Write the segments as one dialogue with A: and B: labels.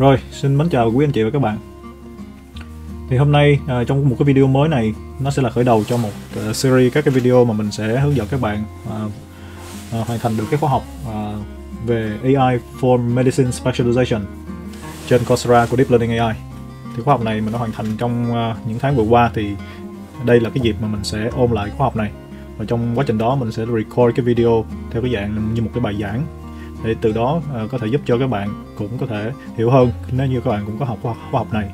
A: Rồi, xin mến chào quý anh chị và các bạn. Thì hôm nay à, trong một cái video mới này nó sẽ là khởi đầu cho một uh, series các cái video mà mình sẽ hướng dẫn các bạn à, à, hoàn thành được cái khóa học à, về AI for Medicine Specialization trên Coursera của Deep Learning AI. Thì khóa học này mình đã hoàn thành trong uh, những tháng vừa qua thì đây là cái dịp mà mình sẽ ôn lại khóa học này và trong quá trình đó mình sẽ record cái video theo cái dạng như một cái bài giảng để từ đó uh, có thể giúp cho các bạn cũng có thể hiểu hơn nếu như các bạn cũng có học khoa học này.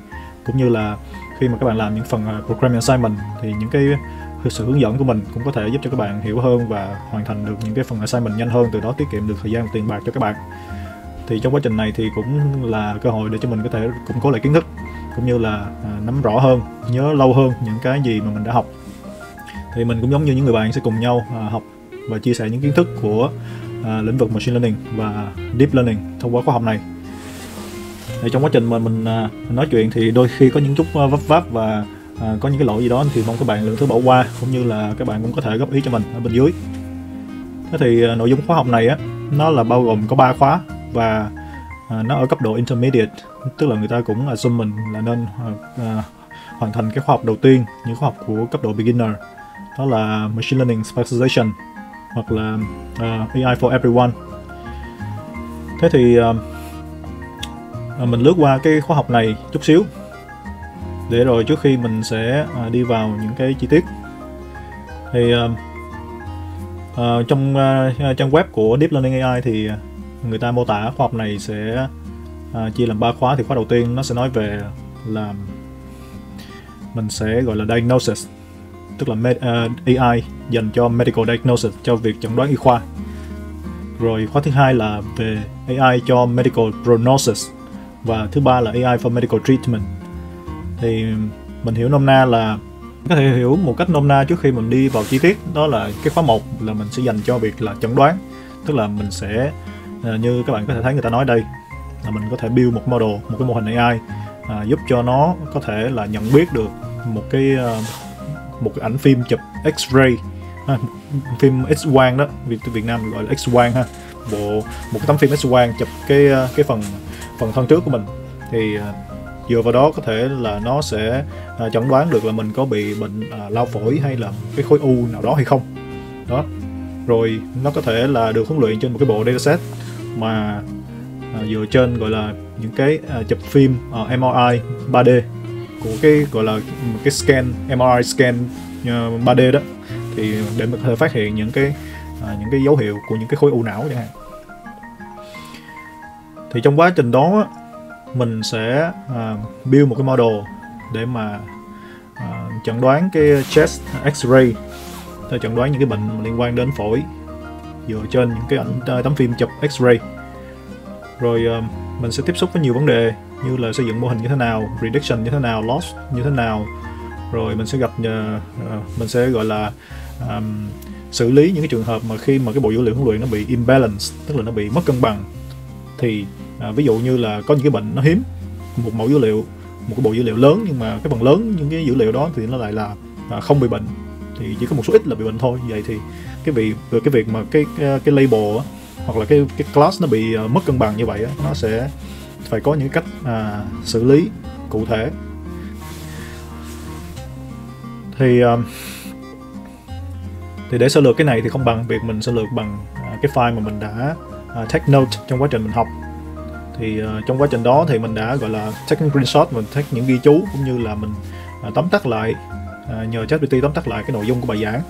A: Cũng như là khi mà các bạn làm những phần à, uh, programming assignment thì những cái sự hướng dẫn của mình cũng có thể giúp cho các bạn hiểu hơn và hoàn thành được những cái phần assignment nhanh hơn từ đó tiết kiệm được thời gian và tiền bạc cho các bạn. Thì trong quá trình này thì cũng là cơ hội để cho mình có thể củng cố lại kiến thức cũng như là à, nắm rõ hơn nhớ lâu hơn những cái gì mà mình đã học. Thì mình cũng giống như những người bạn sẽ cùng nhau học và chia sẻ những kiến thức của à, lĩnh vực machine learning và deep learning thông qua khóa học này. Thì trong quá trình mà mình à, nói chuyện thì đôi khi có những chút à, vấp váp và à, có những cái lỗi gì đó thì mong các bạn lượng thứ bỏ qua cũng như là các bạn cũng có thể góp ý cho mình ở bên dưới. Thế thì à, nội dung khóa học này á nó là bao gồm có 3 khóa và à, nó ở cấp độ intermediate tức là người ta cũng assume mình là nên à, à, hoàn thành cái khóa học đầu tiên những khóa học của cấp độ beginner. Đó là machine learning specialization hoặc là à, uh, AI for everyone. Thế thì uh, mình lướt qua cái khóa học này chút xíu để rồi trước khi mình sẽ uh, đi vào những cái chi tiết. Thì uh, uh, trong uh, trang web của Deep Learning AI thì người ta mô tả khóa học này sẽ uh, chia làm ba khóa. Thì khóa đầu tiên nó sẽ nói về là mình sẽ gọi là diagnosis tức là med, à, uh, AI dành cho medical diagnosis cho việc chẩn đoán y khoa. Rồi khóa thứ hai là về AI cho medical prognosis và thứ ba là AI for medical treatment. Thì mình hiểu nôm na là có thể hiểu một cách nôm na trước khi mình đi vào chi tiết đó là cái khóa 1 là mình sẽ dành cho việc là chẩn đoán tức là mình sẽ à, như các bạn có thể thấy người ta nói đây là mình có thể build một model một cái mô hình AI à, giúp cho nó có thể là nhận biết được một cái uh, một cái ảnh phim chụp X-ray ha, phim X quang đó Việt Việt Nam gọi là X quang ha. Bộ một cái tấm phim X quang chụp cái ờ, cái phần phần thân trước của mình. Thì ờ, dựa vào đó có thể là nó sẽ à, chẩn đoán được là mình có bị bệnh à, lao phổi hay là cái khối u nào đó hay không. Đó. Rồi nó có thể là được huấn luyện trên một cái bộ dataset mà à, dựa trên gọi là những cái à, chụp phim à, MRI 3D của cái gọi là cái scan MRI scan ờ, 3D đó thì để mình có thể phát hiện những cái uh, những cái dấu hiệu của những cái khối u não chẳng hạn. Thì trong quá trình đó mình sẽ uh, build một cái model để mà uh, chẩn đoán cái chest X-ray để chẩn đoán những cái bệnh liên quan đến phổi dựa trên những cái ảnh tấm phim chụp X-ray. Rồi uh, mình sẽ tiếp xúc với nhiều vấn đề như là xây dựng mô hình như thế nào reduction như thế nào loss như thế nào. Rồi mình sẽ gặp uh, mình sẽ gọi là um, xử lý những cái trường hợp mà khi mà cái bộ dữ liệu huấn luyện nó bị imbalance tức là nó bị mất cân bằng. Thì uh, ví dụ như là có những cái bệnh nó hiếm một mẫu dữ liệu một cái bộ dữ liệu lớn nhưng mà cái phần lớn những cái dữ liệu đó thì nó lại là uh, không bị bệnh thì chỉ có một số ít là bị bệnh thôi. Vậy thì cái việc cái việc mà cái cái, cái label hoặc là cái cái class nó bị uh, mất cân bằng như vậy á, nó sẽ phải có những cách à, xử lý cụ thể. Thì à, thì để sơ lược cái này thì không bằng việc mình sơ lược bằng à, cái file mà mình đã à, take note trong quá trình mình học. Thì à, trong quá trình đó thì mình đã gọi là take screenshot mình take những ghi chú cũng như là mình à, tóm tắt lại à, nhờ ChatGPT tóm tắt lại cái nội dung của bài giảng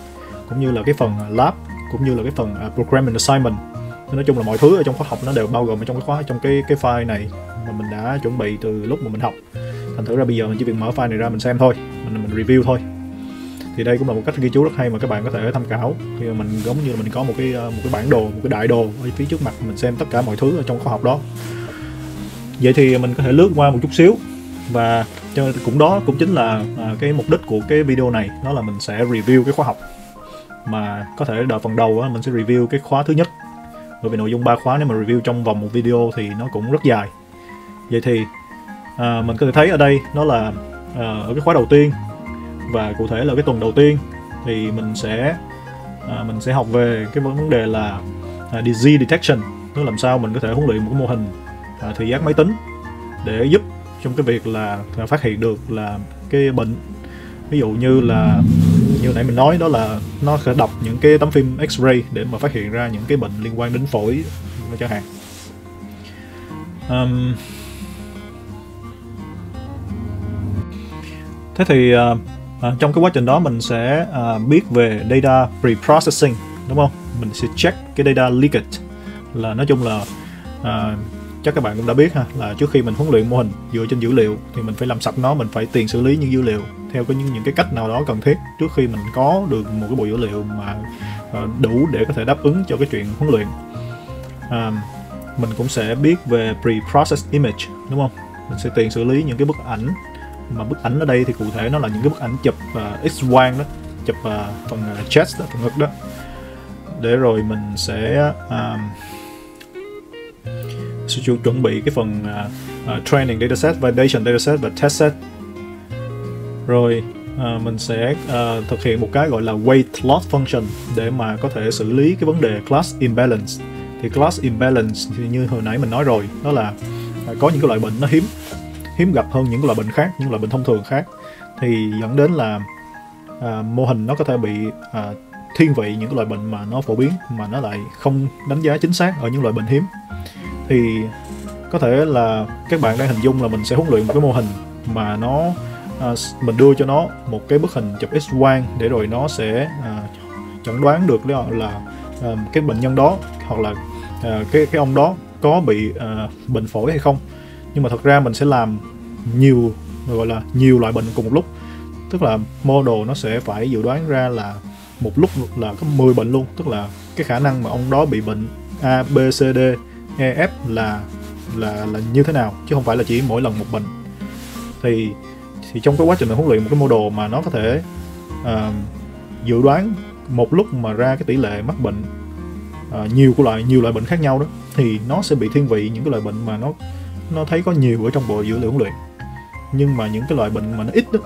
A: cũng như là cái phần à, lab cũng như là cái phần uh, programming assignment nói chung là mọi thứ ở trong khóa học nó đều bao gồm ở trong cái khóa, trong cái cái file này mà mình đã chuẩn bị từ lúc mà mình học. Thành thử ra bây giờ mình chỉ việc mở file này ra mình xem thôi, mình mình review thôi. Thì đây cũng là một cách ghi chú rất hay mà các bạn có thể tham khảo. Khi mình, giống như là mình có một cái ờ, một cái bản đồ, một cái đại đồ ở phía trước mặt mình xem tất cả mọi thứ ở trong khóa học đó. Vậy thì mình có thể lướt qua một chút xíu và cũng đó cũng chính là ờ, cái mục đích của cái video này, đó là mình sẽ review cái khóa học. Mà có thể đợi phần đầu mình sẽ review cái khóa thứ nhất bởi vì nội dung ba khóa nếu mà review trong vòng một video thì nó cũng rất dài. Vậy thì à, mình có thể thấy ở đây nó là à, ở cái khóa đầu tiên. Và cụ thể là cái tuần đầu tiên thì mình sẽ à, mình sẽ học về cái vấn đề là à, disease detection. Tức làm sao mình có thể huấn luyện một cái mô hình à, thị giác máy tính để giúp trong cái việc là phát hiện được là cái bệnh. Ví dụ như là như nãy mình nói đó là nó sẽ đọc những cái tấm phim X-ray để mà phát hiện ra những cái bệnh liên quan đến phổi chẳng hạn um, thế thì uh, uh, trong cái quá trình đó mình sẽ uh, biết về data pre-processing đúng không? Mình sẽ check cái data leakage là nói chung là uh, chắc các bạn cũng đã biết ha là trước khi mình huấn luyện mô hình dựa trên dữ liệu thì mình phải làm sạch nó mình phải tiền xử lý những dữ liệu theo cái những những cái cách nào đó cần thiết trước khi mình có được một cái bộ dữ liệu mà ờ, đủ để có thể đáp ứng cho cái chuyện huấn luyện. À, mình cũng sẽ biết về pre-processed image đúng không? Mình sẽ tiền xử lý những cái bức ảnh mà bức ảnh ở đây thì cụ thể nó là những cái bức ảnh chụp uh, x quang đó chụp uh, phần chest đó, phần ngực đó. Để rồi mình sẽ uh, sẽ chuẩn bị cái phần uh, uh, training dataset, validation dataset và test set. Rồi uh, mình sẽ uh, thực hiện một cái gọi là weight loss function để mà có thể xử lý cái vấn đề class imbalance. Thì class imbalance thì như hồi nãy mình nói rồi, đó là uh, có những cái loại bệnh nó hiếm hiếm gặp hơn những loại bệnh khác, những loại bệnh thông thường khác thì dẫn đến là uh, mô hình nó có thể bị uh, thiên vị những cái loại bệnh mà nó phổ biến mà nó lại không đánh giá chính xác ở những loại bệnh hiếm thì có thể là các bạn đang hình dung là mình sẽ huấn luyện một cái mô hình mà nó à, mình đưa cho nó một cái bức hình chụp x quang để rồi nó sẽ à, chẩn đoán được là, là à, cái bệnh nhân đó hoặc là à, cái cái ông đó có bị à, bệnh phổi hay không. Nhưng mà thật ra mình sẽ làm nhiều gọi là nhiều loại bệnh cùng một lúc. Tức là model nó sẽ phải dự đoán ra là một lúc là có 10 bệnh luôn. Tức là cái khả năng mà ông đó bị bệnh A B C D EF là là là như thế nào chứ không phải là chỉ mỗi lần một bệnh thì thì trong cái quá trình huấn luyện một cái model mà nó có thể uh, dự đoán một lúc mà ra cái tỷ lệ mắc bệnh uh, nhiều của loại nhiều loại bệnh khác nhau đó thì nó sẽ bị thiên vị những cái loại bệnh mà nó nó thấy có nhiều ở trong bộ dữ liệu huấn luyện. Nhưng mà những cái loại bệnh mà nó ít đó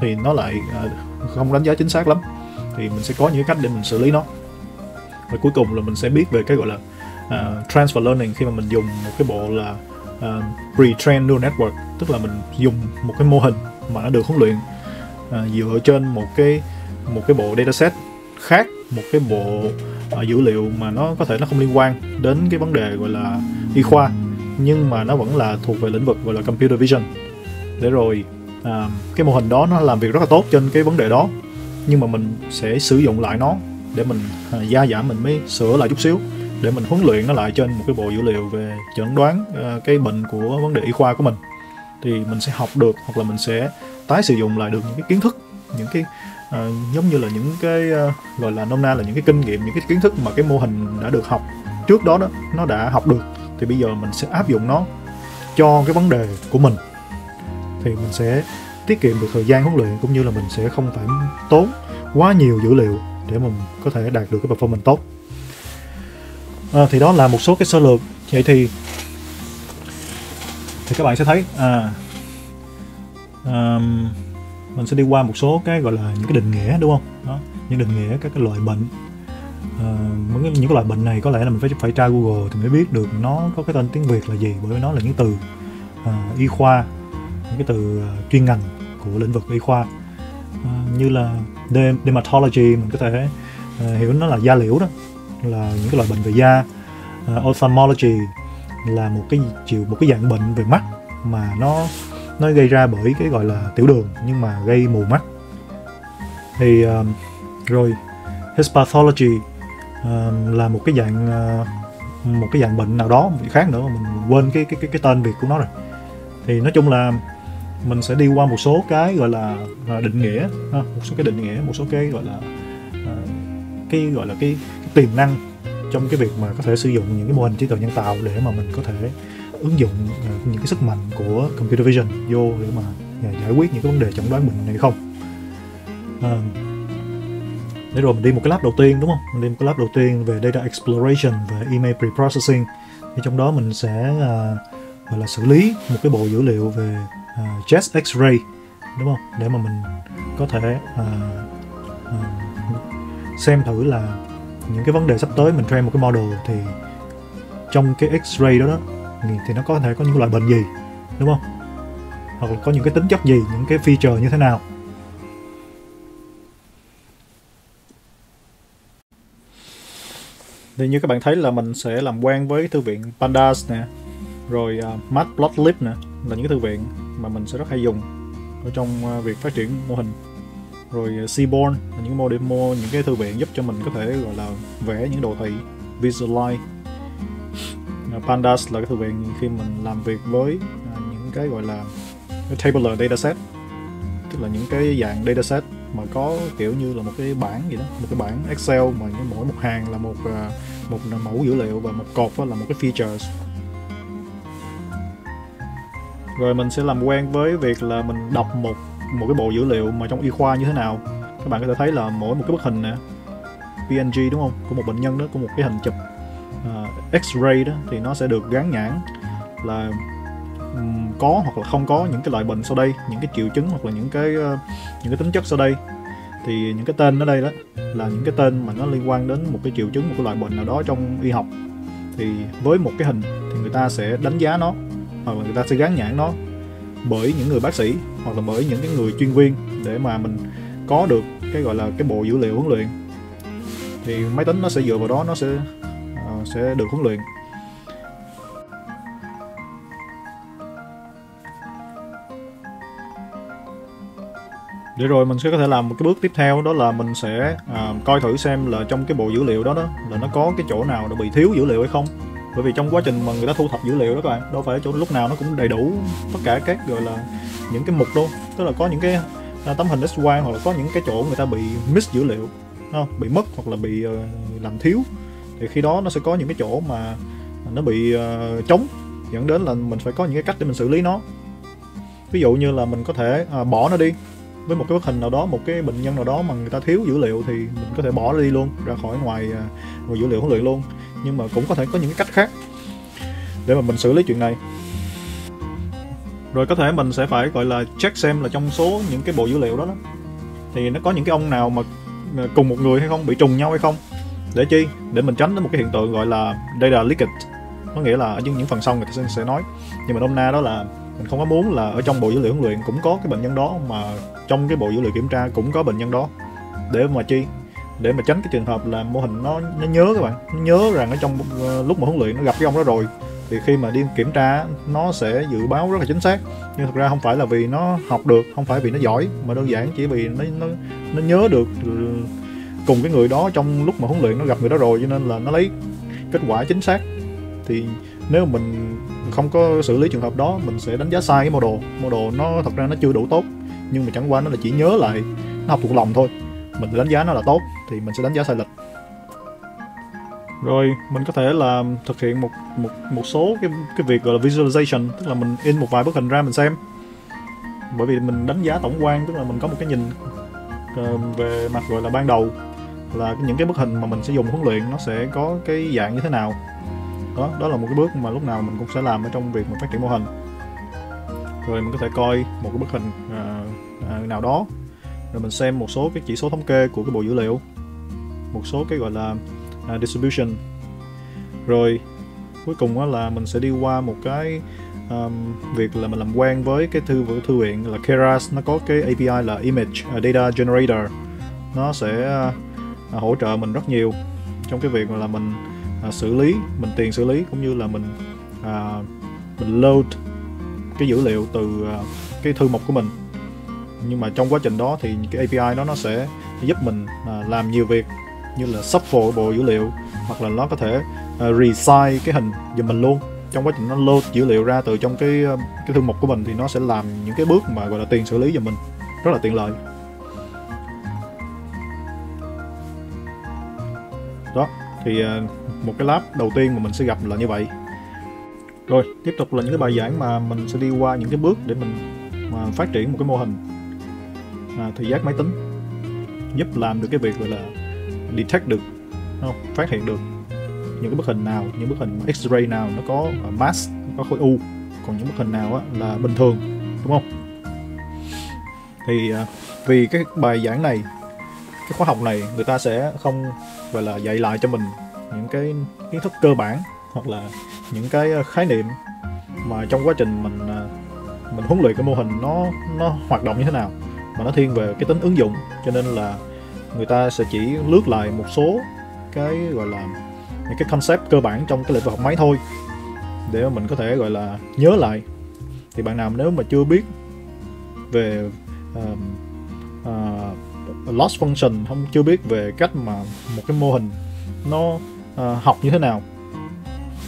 A: thì nó lại uh, không đánh giá chính xác lắm. Thì mình sẽ có những cách để mình xử lý nó. Và cuối cùng là mình sẽ biết về cái gọi là uh, transfer learning khi mà mình dùng một cái bộ là uh, pre-trained neural network tức là mình dùng một cái mô hình mà nó được huấn luyện uh, dựa trên một cái một cái bộ dataset khác một cái bộ uh, dữ liệu mà nó có thể nó không liên quan đến cái vấn đề gọi là y khoa nhưng mà nó vẫn là thuộc về lĩnh vực gọi là computer vision. Để rồi uh, cái mô hình đó nó làm việc rất là tốt trên cái vấn đề đó nhưng mà mình sẽ sử dụng lại nó để mình uh, gia giảm mình mới sửa lại chút xíu để mình huấn luyện nó lại trên một cái bộ dữ liệu về chẩn đoán uh, cái bệnh của vấn đề y khoa của mình. Thì mình sẽ học được hoặc là mình sẽ tái sử dụng lại được những cái kiến thức những cái uh, giống như là những cái uh, gọi là nôm na là những cái kinh nghiệm những cái kiến thức mà cái mô hình đã được học. Trước đó đó nó đã học được thì bây giờ mình sẽ áp dụng nó cho cái vấn đề của mình. Thì mình sẽ tiết kiệm được thời gian huấn luyện cũng như là mình sẽ không phải tốn quá nhiều dữ liệu để mình có thể đạt được cái performance tốt à, thì đó là một số cái sơ lược. Vậy thì thì các bạn sẽ thấy à, um, mình sẽ đi qua một số cái gọi là những cái định nghĩa đúng không? Đó những định nghĩa các cái loại bệnh. Uh, những cái loại bệnh này có lẽ là mình phải phải tra google thì mới biết được nó có cái tên tiếng việt là gì bởi vì nó là những từ uh, y khoa những cái từ uh, chuyên ngành của lĩnh vực y khoa. Uh, như là dermatology mình có thể uh, hiểu nó là da liễu đó là những cái loại bệnh về da. Uh, ophthalmology là một cái chiều một cái dạng bệnh về mắt mà nó nó gây ra bởi cái gọi là tiểu đường nhưng mà gây mù mắt. Thì uh, rồi histopathology uh, là một cái dạng uh, một cái dạng bệnh nào đó một khác nữa mình quên cái cái cái cái tên việt của nó rồi. Thì nói chung là mình sẽ đi qua một số cái gọi là định nghĩa một số cái định nghĩa một số cái gọi là ờ, cái gọi là cái tiềm năng trong cái việc mà có thể sử dụng những cái mô hình trí tuệ nhân tạo để mà mình có thể ứng dụng à, những cái sức mạnh của computer vision vô để mà à, giải quyết những cái vấn đề chẩn đoán bệnh này không. À, để rồi mình đi một cái lab đầu tiên đúng không? Mình đi một cái lab đầu tiên về data exploration và email preprocessing. Thì trong đó mình sẽ à, gọi là xử lý một cái bộ dữ liệu về à, chest x-ray đúng không? Để mà mình có thể à, à, xem thử là những cái vấn đề sắp tới mình train một cái model thì trong cái x-ray đó đó thì nó có thể có những loại bệnh gì đúng không? Hoặc là có những cái tính chất gì những cái feature như thế nào? Thì như các bạn thấy là mình sẽ làm quen với thư viện pandas nè rồi à, uh, matplotlib nè là những cái thư viện mà mình sẽ rất hay dùng ở trong uh, việc phát triển mô hình rồi ờ, Seaborn là những mô demo, những cái thư viện giúp cho mình có thể, gọi là, vẽ những đồ thị visualize. Ờ, Pandas là cái thư viện khi mình làm việc với ờ, những cái, gọi là, cái tabular dataset, tức là những cái dạng dataset mà có, kiểu như là một cái bảng gì đó, một cái bảng Excel mà mỗi một hàng là một một mẫu dữ liệu và một cột là một cái features. Rồi mình sẽ làm quen với việc là mình đọc một một cái bộ dữ liệu mà trong y khoa như thế nào. Các bạn có thể thấy là mỗi một cái bức hình nè PNG đúng không? Của một bệnh nhân đó của một cái hình chụp uh, X-ray đó thì nó sẽ được gắn nhãn là um, có hoặc là không có những cái loại bệnh sau đây những cái triệu chứng hoặc là những cái uh, những cái tính chất sau đây. Thì những cái tên ở đây đó là những cái tên mà nó liên quan đến một cái triệu chứng một cái loại bệnh nào đó trong y học. Thì với một cái hình thì người ta sẽ đánh giá nó hoặc là người ta sẽ gắn nhãn nó bởi những người bác sĩ hoặc là bởi những cái người chuyên viên để mà mình có được cái gọi là cái bộ dữ liệu huấn luyện. Thì máy tính nó sẽ dựa vào đó nó sẽ uh, sẽ được huấn luyện. Để rồi mình sẽ có thể làm một cái bước tiếp theo đó là mình sẽ uh, coi thử xem là trong cái bộ dữ liệu đó đó là nó có cái chỗ nào nó bị thiếu dữ liệu hay không bởi vì trong quá trình mà người ta thu thập dữ liệu đó các bạn đâu phải chỗ lúc nào nó cũng đầy đủ tất cả các gọi là những cái mục đâu. Tức là có những cái à, tấm hình x quang hoặc là có những cái chỗ người ta bị miss dữ liệu không? bị mất hoặc là bị ờ, làm thiếu. Thì khi đó nó sẽ có những cái chỗ mà nó bị uh, trống dẫn đến là mình phải có những cái cách để mình xử lý nó. Ví dụ như là mình có thể uh, bỏ nó đi. Với một cái bức hình nào đó một cái bệnh nhân nào đó mà người ta thiếu dữ liệu thì mình có thể bỏ đi luôn ra khỏi ngoài à, ngoài dữ liệu huấn luyện luôn nhưng mà cũng có thể có những cái cách khác để mà mình xử lý chuyện này. Rồi có thể mình sẽ phải gọi là check xem là trong số những cái bộ dữ liệu đó, đó thì nó có những cái ông nào mà cùng một người hay không bị trùng nhau hay không để chi? Để mình tránh đến một cái hiện tượng gọi là data leakage. Có nghĩa là ở những, những phần sau người ta sẽ, nói. Nhưng mà hôm na đó là mình không có muốn là ở trong bộ dữ liệu huấn luyện cũng có cái bệnh nhân đó mà trong cái bộ dữ liệu kiểm tra cũng có bệnh nhân đó. Để mà chi? Để mà tránh cái trường hợp là mô hình nó nó nhớ các bạn, nó nhớ rằng ở trong ờ, lúc mà huấn luyện nó gặp cái ông đó rồi, thì khi mà đi kiểm tra nó sẽ dự báo rất là chính xác. Nhưng thực ra không phải là vì nó học được, không phải vì nó giỏi, mà đơn giản chỉ vì nó nó nó nhớ được ừ, cùng cái người đó trong lúc mà huấn luyện nó gặp người đó rồi, cho nên là nó lấy kết quả chính xác. Thì nếu mình không có xử lý trường hợp đó, mình sẽ đánh giá sai cái mô đồ. Mô đồ nó thật ra nó chưa đủ tốt, nhưng mà chẳng qua nó là chỉ nhớ lại, nó học thuộc lòng thôi mình đánh giá nó là tốt thì mình sẽ đánh giá sai lệch. Rồi mình có thể là thực hiện một một một số cái cái việc gọi là visualization tức là mình in một vài bức hình ra mình xem. Bởi vì mình đánh giá tổng quan tức là mình có một cái nhìn ờ, về mặt gọi là ban đầu là những cái bức hình mà mình sẽ dùng huấn luyện nó sẽ có cái dạng như thế nào. Đó đó là một cái bước mà lúc nào mình cũng sẽ làm ở trong việc mình phát triển mô hình. Rồi mình có thể coi một cái bức hình uh, uh, nào đó rồi mình xem một số cái chỉ số thống kê của cái bộ dữ liệu. Một số cái gọi là uh, distribution. Rồi cuối cùng là mình sẽ đi qua một cái um, việc là mình làm quen với cái thư thư viện là Keras. Nó có cái API là image uh, data generator. Nó sẽ uh, hỗ trợ mình rất nhiều trong cái việc là mình uh, xử lý mình tiền xử lý cũng như là mình uh, mình load cái dữ liệu từ uh, cái thư mục của mình nhưng mà trong quá trình đó thì cái API đó nó sẽ giúp mình uh, làm nhiều việc như là shuffle bộ dữ liệu hoặc là nó có thể uh, resize cái hình giùm mình luôn. Trong quá trình nó load dữ liệu ra từ trong cái à, cái thư mục của mình thì nó sẽ làm những cái bước mà gọi là tiền xử lý giùm mình. Rất là tiện lợi. Đó thì một cái lab đầu tiên mà mình sẽ gặp là như vậy. Rồi tiếp tục là những cái bài giảng mà mình sẽ đi qua những cái bước để mình mà phát triển một cái mô hình à, thị giác máy tính. Giúp làm được cái việc gọi là detect được không? phát hiện được những cái bức hình nào những bức hình x-ray nào nó có à, mass có khối u. Còn những bức hình nào á, là bình thường đúng không? Thì à, vì cái bài giảng này cái khóa học này người ta sẽ không gọi là dạy lại cho mình những cái kiến thức cơ bản hoặc là những cái à, khái niệm mà trong quá trình mình à, mình huấn luyện cái mô hình nó nó hoạt động như thế nào mà nó thiên về cái tính ứng dụng. Cho nên là người ta sẽ chỉ lướt lại một số cái gọi là những cái concept cơ bản trong cái lĩnh vực học máy thôi để mà mình có thể gọi là nhớ lại. Thì bạn nào nếu mà chưa biết về uh, uh, loss function không chưa biết về cách mà một cái mô hình nó uh, học như thế nào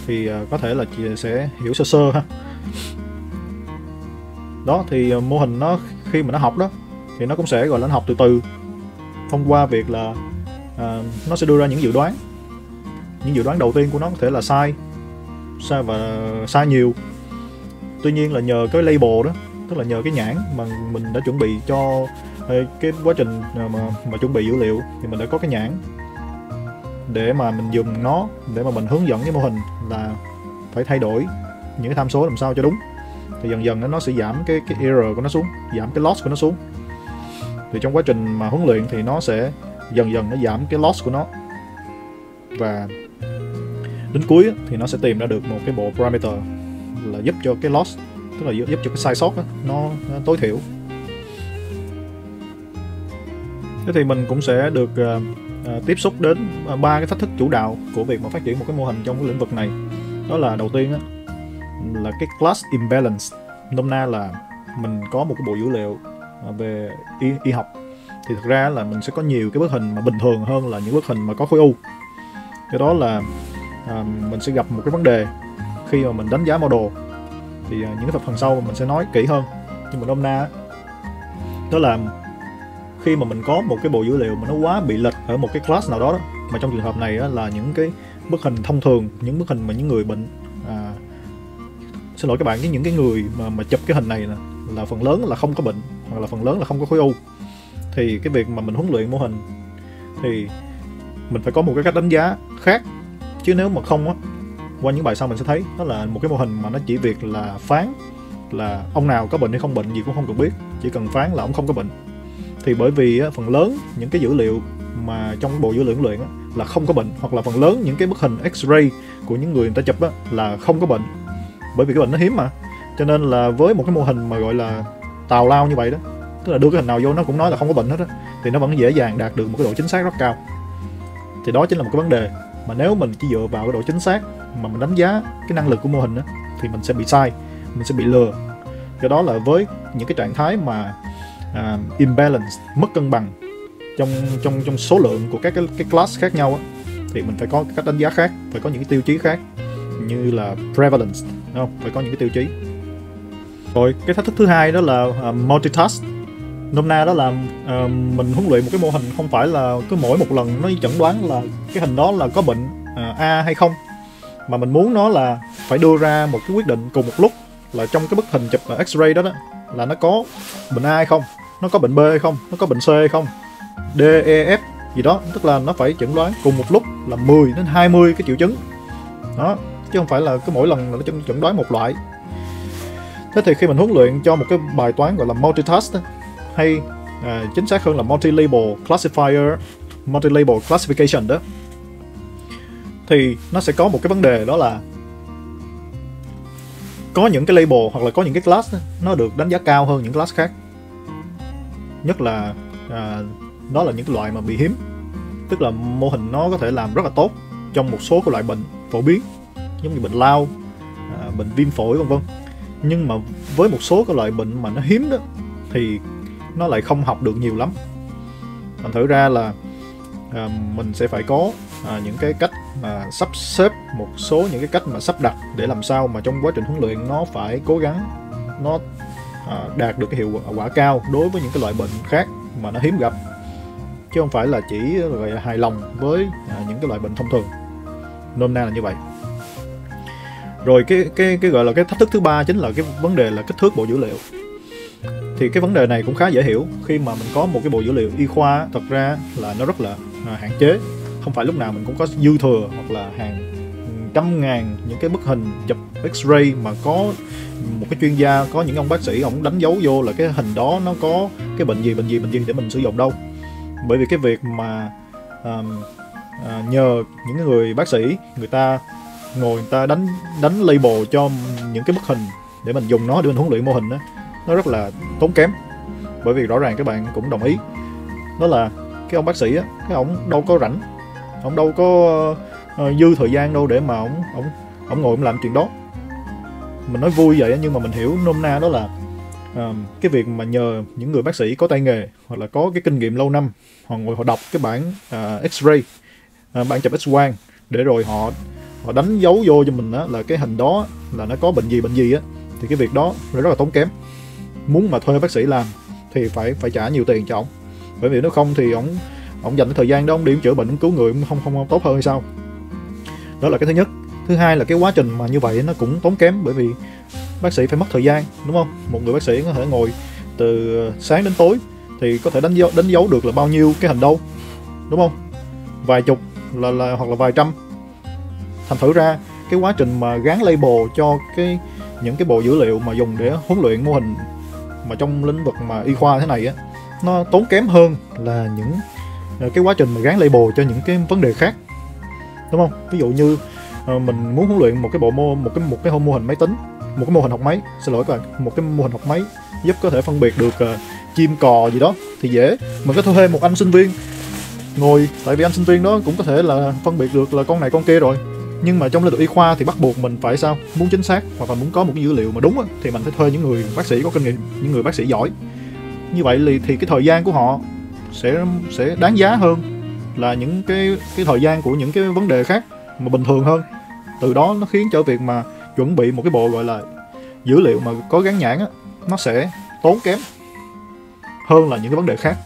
A: thì uh, có thể là chị sẽ hiểu sơ sơ ha. Đó thì uh, mô hình nó khi mà nó học đó thì nó cũng sẽ gọi là nó học từ từ. Thông qua việc là uh, nó sẽ đưa ra những dự đoán. Những dự đoán đầu tiên của nó có thể là sai. Sai và sai nhiều. Tuy nhiên là nhờ cái label đó tức là nhờ cái nhãn mà mình đã chuẩn bị cho cái quá trình à, mà mà chuẩn bị dữ liệu thì mình đã có cái nhãn. Để mà mình dùng nó để mà mình hướng dẫn cái mô hình là phải thay đổi những cái tham số làm sao cho đúng. Thì dần dần nó sẽ giảm cái cái error của nó xuống giảm cái loss của nó xuống thì trong quá trình mà huấn luyện thì nó sẽ dần dần nó giảm cái loss của nó. Và đến cuối thì nó sẽ tìm ra được một cái bộ parameter là giúp cho cái loss tức là giúp cho cái sai sót đó, nó, nó tối thiểu. Thế thì mình cũng sẽ được uh, tiếp xúc đến ờ, ba cái thách thức chủ đạo của việc mà phát triển một cái mô hình trong cái lĩnh vực này. Đó là đầu tiên là cái class imbalance. Nôm na là mình có một cái bộ dữ liệu À, về y, y học. Thì thực ra là mình sẽ có nhiều cái bức hình mà bình thường hơn là những bức hình mà có khối u. Cái đó là à, mình sẽ gặp một cái vấn đề khi mà mình đánh giá model thì à, những cái phần sau mình sẽ nói kỹ hơn. Nhưng mà nôm na đó là khi mà mình có một cái bộ dữ liệu mà nó quá bị lệch ở một cái class nào đó, đó mà trong trường hợp này á, là những cái bức hình thông thường những bức hình mà những người bệnh à, xin lỗi các bạn với những cái người mà mà chụp cái hình này nè là phần lớn là không có bệnh hoặc là phần lớn là không có khối u. Thì cái việc mà mình huấn luyện mô hình thì mình phải có một cái cách đánh giá khác. Chứ nếu mà không á qua những bài sau mình sẽ thấy đó là một cái mô hình mà nó chỉ việc là phán là ông nào có bệnh hay không bệnh gì cũng không cần biết chỉ cần phán là ông không có bệnh. Thì bởi vì á, phần lớn những cái dữ liệu mà trong bộ dữ liệu luyện á, là không có bệnh hoặc là phần lớn những cái bức hình x-ray của những người người ta chụp á, là không có bệnh. Bởi vì cái bệnh nó hiếm mà cho nên là với một cái mô hình mà gọi là tào lao như vậy đó tức là đưa cái hình nào vô nó cũng nói là không có bệnh hết á thì nó vẫn dễ dàng đạt được một cái độ chính xác rất cao. Thì đó chính là một cái vấn đề mà nếu mình chỉ dựa vào cái độ chính xác mà mình đánh giá cái năng lực của mô hình đó, thì mình sẽ bị sai mình sẽ bị lừa. Do đó là với những cái trạng thái mà uh, imbalance mất cân bằng trong trong trong số lượng của các cái, cái class khác nhau á, thì mình phải có cách đánh giá khác phải có những cái tiêu chí khác như là prevalence đúng không? Phải có những cái tiêu chí rồi cái thách thức thứ hai đó là uh, multitask. Nôm na đó là uh, mình huấn luyện một cái mô hình không phải là cứ mỗi một lần nó chẩn đoán là cái hình đó là có bệnh uh, A hay không. Mà mình muốn nó là phải đưa ra một cái quyết định cùng một lúc là trong cái bức hình chụp X-ray đó, đó là nó có bệnh A hay không nó có bệnh B hay không nó có bệnh C hay không. D, E, F gì đó tức là nó phải chẩn đoán cùng một lúc là 10 đến 20 cái triệu chứng. Đó chứ không phải là cứ mỗi lần là nó chẩn đoán một loại thế thì khi mình huấn luyện cho một cái bài toán gọi là multitask hay à, chính xác hơn là multi-label classifier multi-label classification đó thì nó sẽ có một cái vấn đề đó là có những cái label hoặc là có những cái class nó được đánh giá cao hơn những class khác. Nhất là à, đó là những cái loại mà bị hiếm. Tức là mô hình nó có thể làm rất là tốt trong một số cái loại bệnh phổ biến giống như bệnh lao à, bệnh viêm phổi vân vân nhưng mà với một số cái loại bệnh mà nó hiếm đó thì nó lại không học được nhiều lắm. Thành thử ra là à, mình sẽ phải có à, những cái cách mà sắp xếp một số những cái cách mà sắp đặt để làm sao mà trong quá trình huấn luyện nó phải cố gắng nó à, đạt được cái hiệu quả cao đối với những cái loại bệnh khác mà nó hiếm gặp. Chứ không phải là chỉ là hài lòng với à, những cái loại bệnh thông thường. Nôm na là như vậy rồi cái cái cái gọi là cái thách thức thứ ba chính là cái vấn đề là kích thước bộ dữ liệu. Thì cái vấn đề này cũng khá dễ hiểu. Khi mà mình có một cái bộ dữ liệu y khoa thật ra là nó rất là à, hạn chế. Không phải lúc nào mình cũng có dư thừa hoặc là hàng trăm ngàn những cái bức hình chụp x-ray mà có một cái chuyên gia có những ông bác sĩ ông đánh dấu vô là cái hình đó nó có cái bệnh gì bệnh gì bệnh gì để mình sử dụng đâu. Bởi vì cái việc mà um, à, nhờ những người bác sĩ người ta ngồi người ta đánh đánh label cho những cái bức hình để mình dùng nó để mình huấn luyện mô hình đó nó rất là tốn kém. Bởi vì rõ ràng các bạn cũng đồng ý. Đó là cái ông bác sĩ á cái ông đâu có rảnh. Ông đâu có uh, dư thời gian đâu để mà ông ông ông ngồi ông làm chuyện đó. Mình nói vui vậy nhưng mà mình hiểu nôm na đó là uh, cái việc mà nhờ những người bác sĩ có tay nghề hoặc là có cái kinh nghiệm lâu năm họ ngồi họ đọc cái bản uh, X-ray uh, bản chụp X-quang để rồi họ họ đánh dấu vô cho mình á, là cái hình đó là nó có bệnh gì bệnh gì á, thì cái việc đó rất là tốn kém. Muốn mà thuê bác sĩ làm thì phải phải trả nhiều tiền cho ông. Bởi vì nếu không thì ông ông dành cái thời gian đó ông đi chữa bệnh cứu người không không không tốt hơn hay sao? Đó là cái thứ nhất. Thứ hai là cái quá trình mà như vậy nó cũng tốn kém bởi vì bác sĩ phải mất thời gian, đúng không? Một người bác sĩ có thể ngồi từ sáng đến tối thì có thể đánh dấu đánh dấu được là bao nhiêu cái hình đâu, đúng không? Vài chục là là, hoặc là vài trăm thành thử ra cái quá trình mà gán label cho cái những cái bộ dữ liệu mà dùng để huấn luyện mô hình mà trong lĩnh vực mà y khoa thế này á nó tốn kém hơn là những ờ, cái quá trình mà gán label cho những cái vấn đề khác. Đúng không? Ví dụ như ờ, mình muốn huấn luyện một cái bộ mô một cái một cái mô hình máy tính một cái mô hình học máy. Xin lỗi các bạn một cái mô hình học máy giúp có thể phân biệt được uh, chim cò gì đó thì dễ. Mình có thể thuê một anh sinh viên ngồi tại vì anh sinh viên đó cũng có thể là phân biệt được là con này con kia rồi nhưng mà trong lĩnh vực y khoa thì bắt buộc mình phải sao? Muốn chính xác hoặc là muốn có một cái dữ liệu mà đúng á, thì mình phải thuê những người bác sĩ có kinh nghiệm những người bác sĩ giỏi. Như vậy thì, thì cái thời gian của họ sẽ sẽ đáng giá hơn là những cái cái thời gian của những cái vấn đề khác mà bình thường hơn. Từ đó nó khiến cho việc mà chuẩn bị một cái bộ gọi là dữ liệu mà có gắn nhãn á nó sẽ tốn kém hơn là những cái vấn đề khác.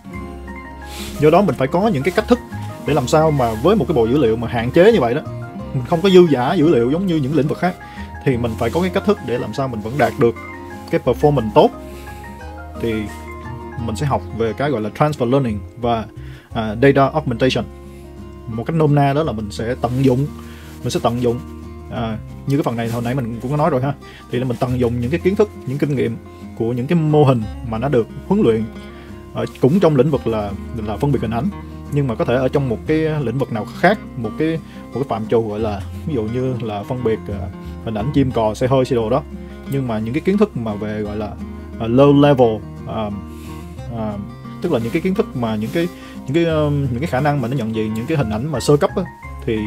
A: Do đó mình phải có những cái cách thức để làm sao mà với một cái bộ dữ liệu mà hạn chế như vậy đó mình không có dư giả dữ liệu giống như những lĩnh vực khác. Thì mình phải có cái cách thức để làm sao mình vẫn đạt được cái performance tốt. Thì mình sẽ học về cái gọi là transfer learning và uh, data augmentation. Một cách nôm na đó là mình sẽ tận dụng mình sẽ tận dụng à, như cái phần này hồi nãy mình cũng có nói rồi ha. Thì là mình tận dụng những cái kiến thức những kinh nghiệm của những cái mô hình mà nó được huấn luyện ở cũng trong lĩnh vực là là phân biệt hình ảnh. Nhưng mà có thể ở trong một cái lĩnh vực nào khác một cái một cái phạm trù gọi là ví dụ như là phân biệt uh, hình ảnh chim cò xe hơi xe đồ đó. Nhưng mà những cái kiến thức mà về gọi là uh, low level um, um, tức là những cái kiến thức mà những cái những cái um, những cái khả năng mà nó nhận diện những cái hình ảnh mà sơ cấp á, thì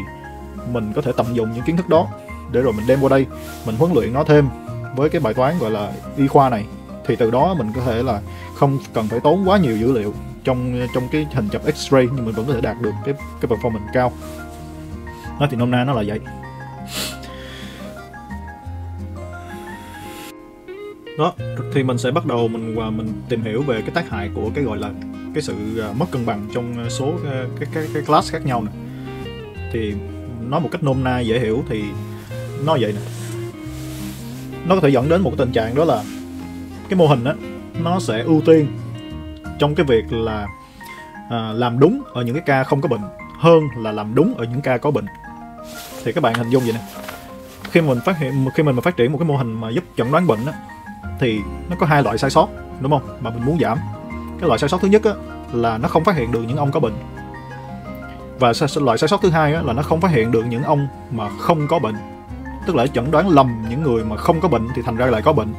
A: mình có thể tận dụng những kiến thức đó để rồi mình đem qua đây mình huấn luyện nó thêm với cái bài toán gọi là y khoa này. Thì từ đó mình có thể là không cần phải tốn quá nhiều dữ liệu trong trong cái hình chụp X-ray nhưng mình vẫn có thể đạt được cái cái performance cao nó thì nôm na nó là vậy. Đó thì mình sẽ bắt đầu mình và mình tìm hiểu về cái tác hại của cái gọi là cái sự à, mất cân bằng trong à, số à, cái cái cái class khác nhau này thì nói một cách nôm na dễ hiểu thì nó vậy nè. Nó có thể dẫn đến một cái tình trạng đó là cái mô hình đó nó sẽ ưu tiên trong cái việc là à, làm đúng ở những cái ca không có bệnh hơn là làm đúng ở những ca có bệnh thì các bạn hình dung vậy nè. Khi mình phát hiện khi mình mà phát triển một cái mô hình mà giúp chẩn đoán bệnh á thì nó có hai loại sai sót đúng không? Mà mình muốn giảm. Cái loại sai sót thứ nhất á là nó không phát hiện được những ông có bệnh. Và loại sai sót thứ hai á, là nó không phát hiện được những ông mà không có bệnh. Tức là chẩn đoán lầm những người mà không có bệnh thì thành ra lại có bệnh.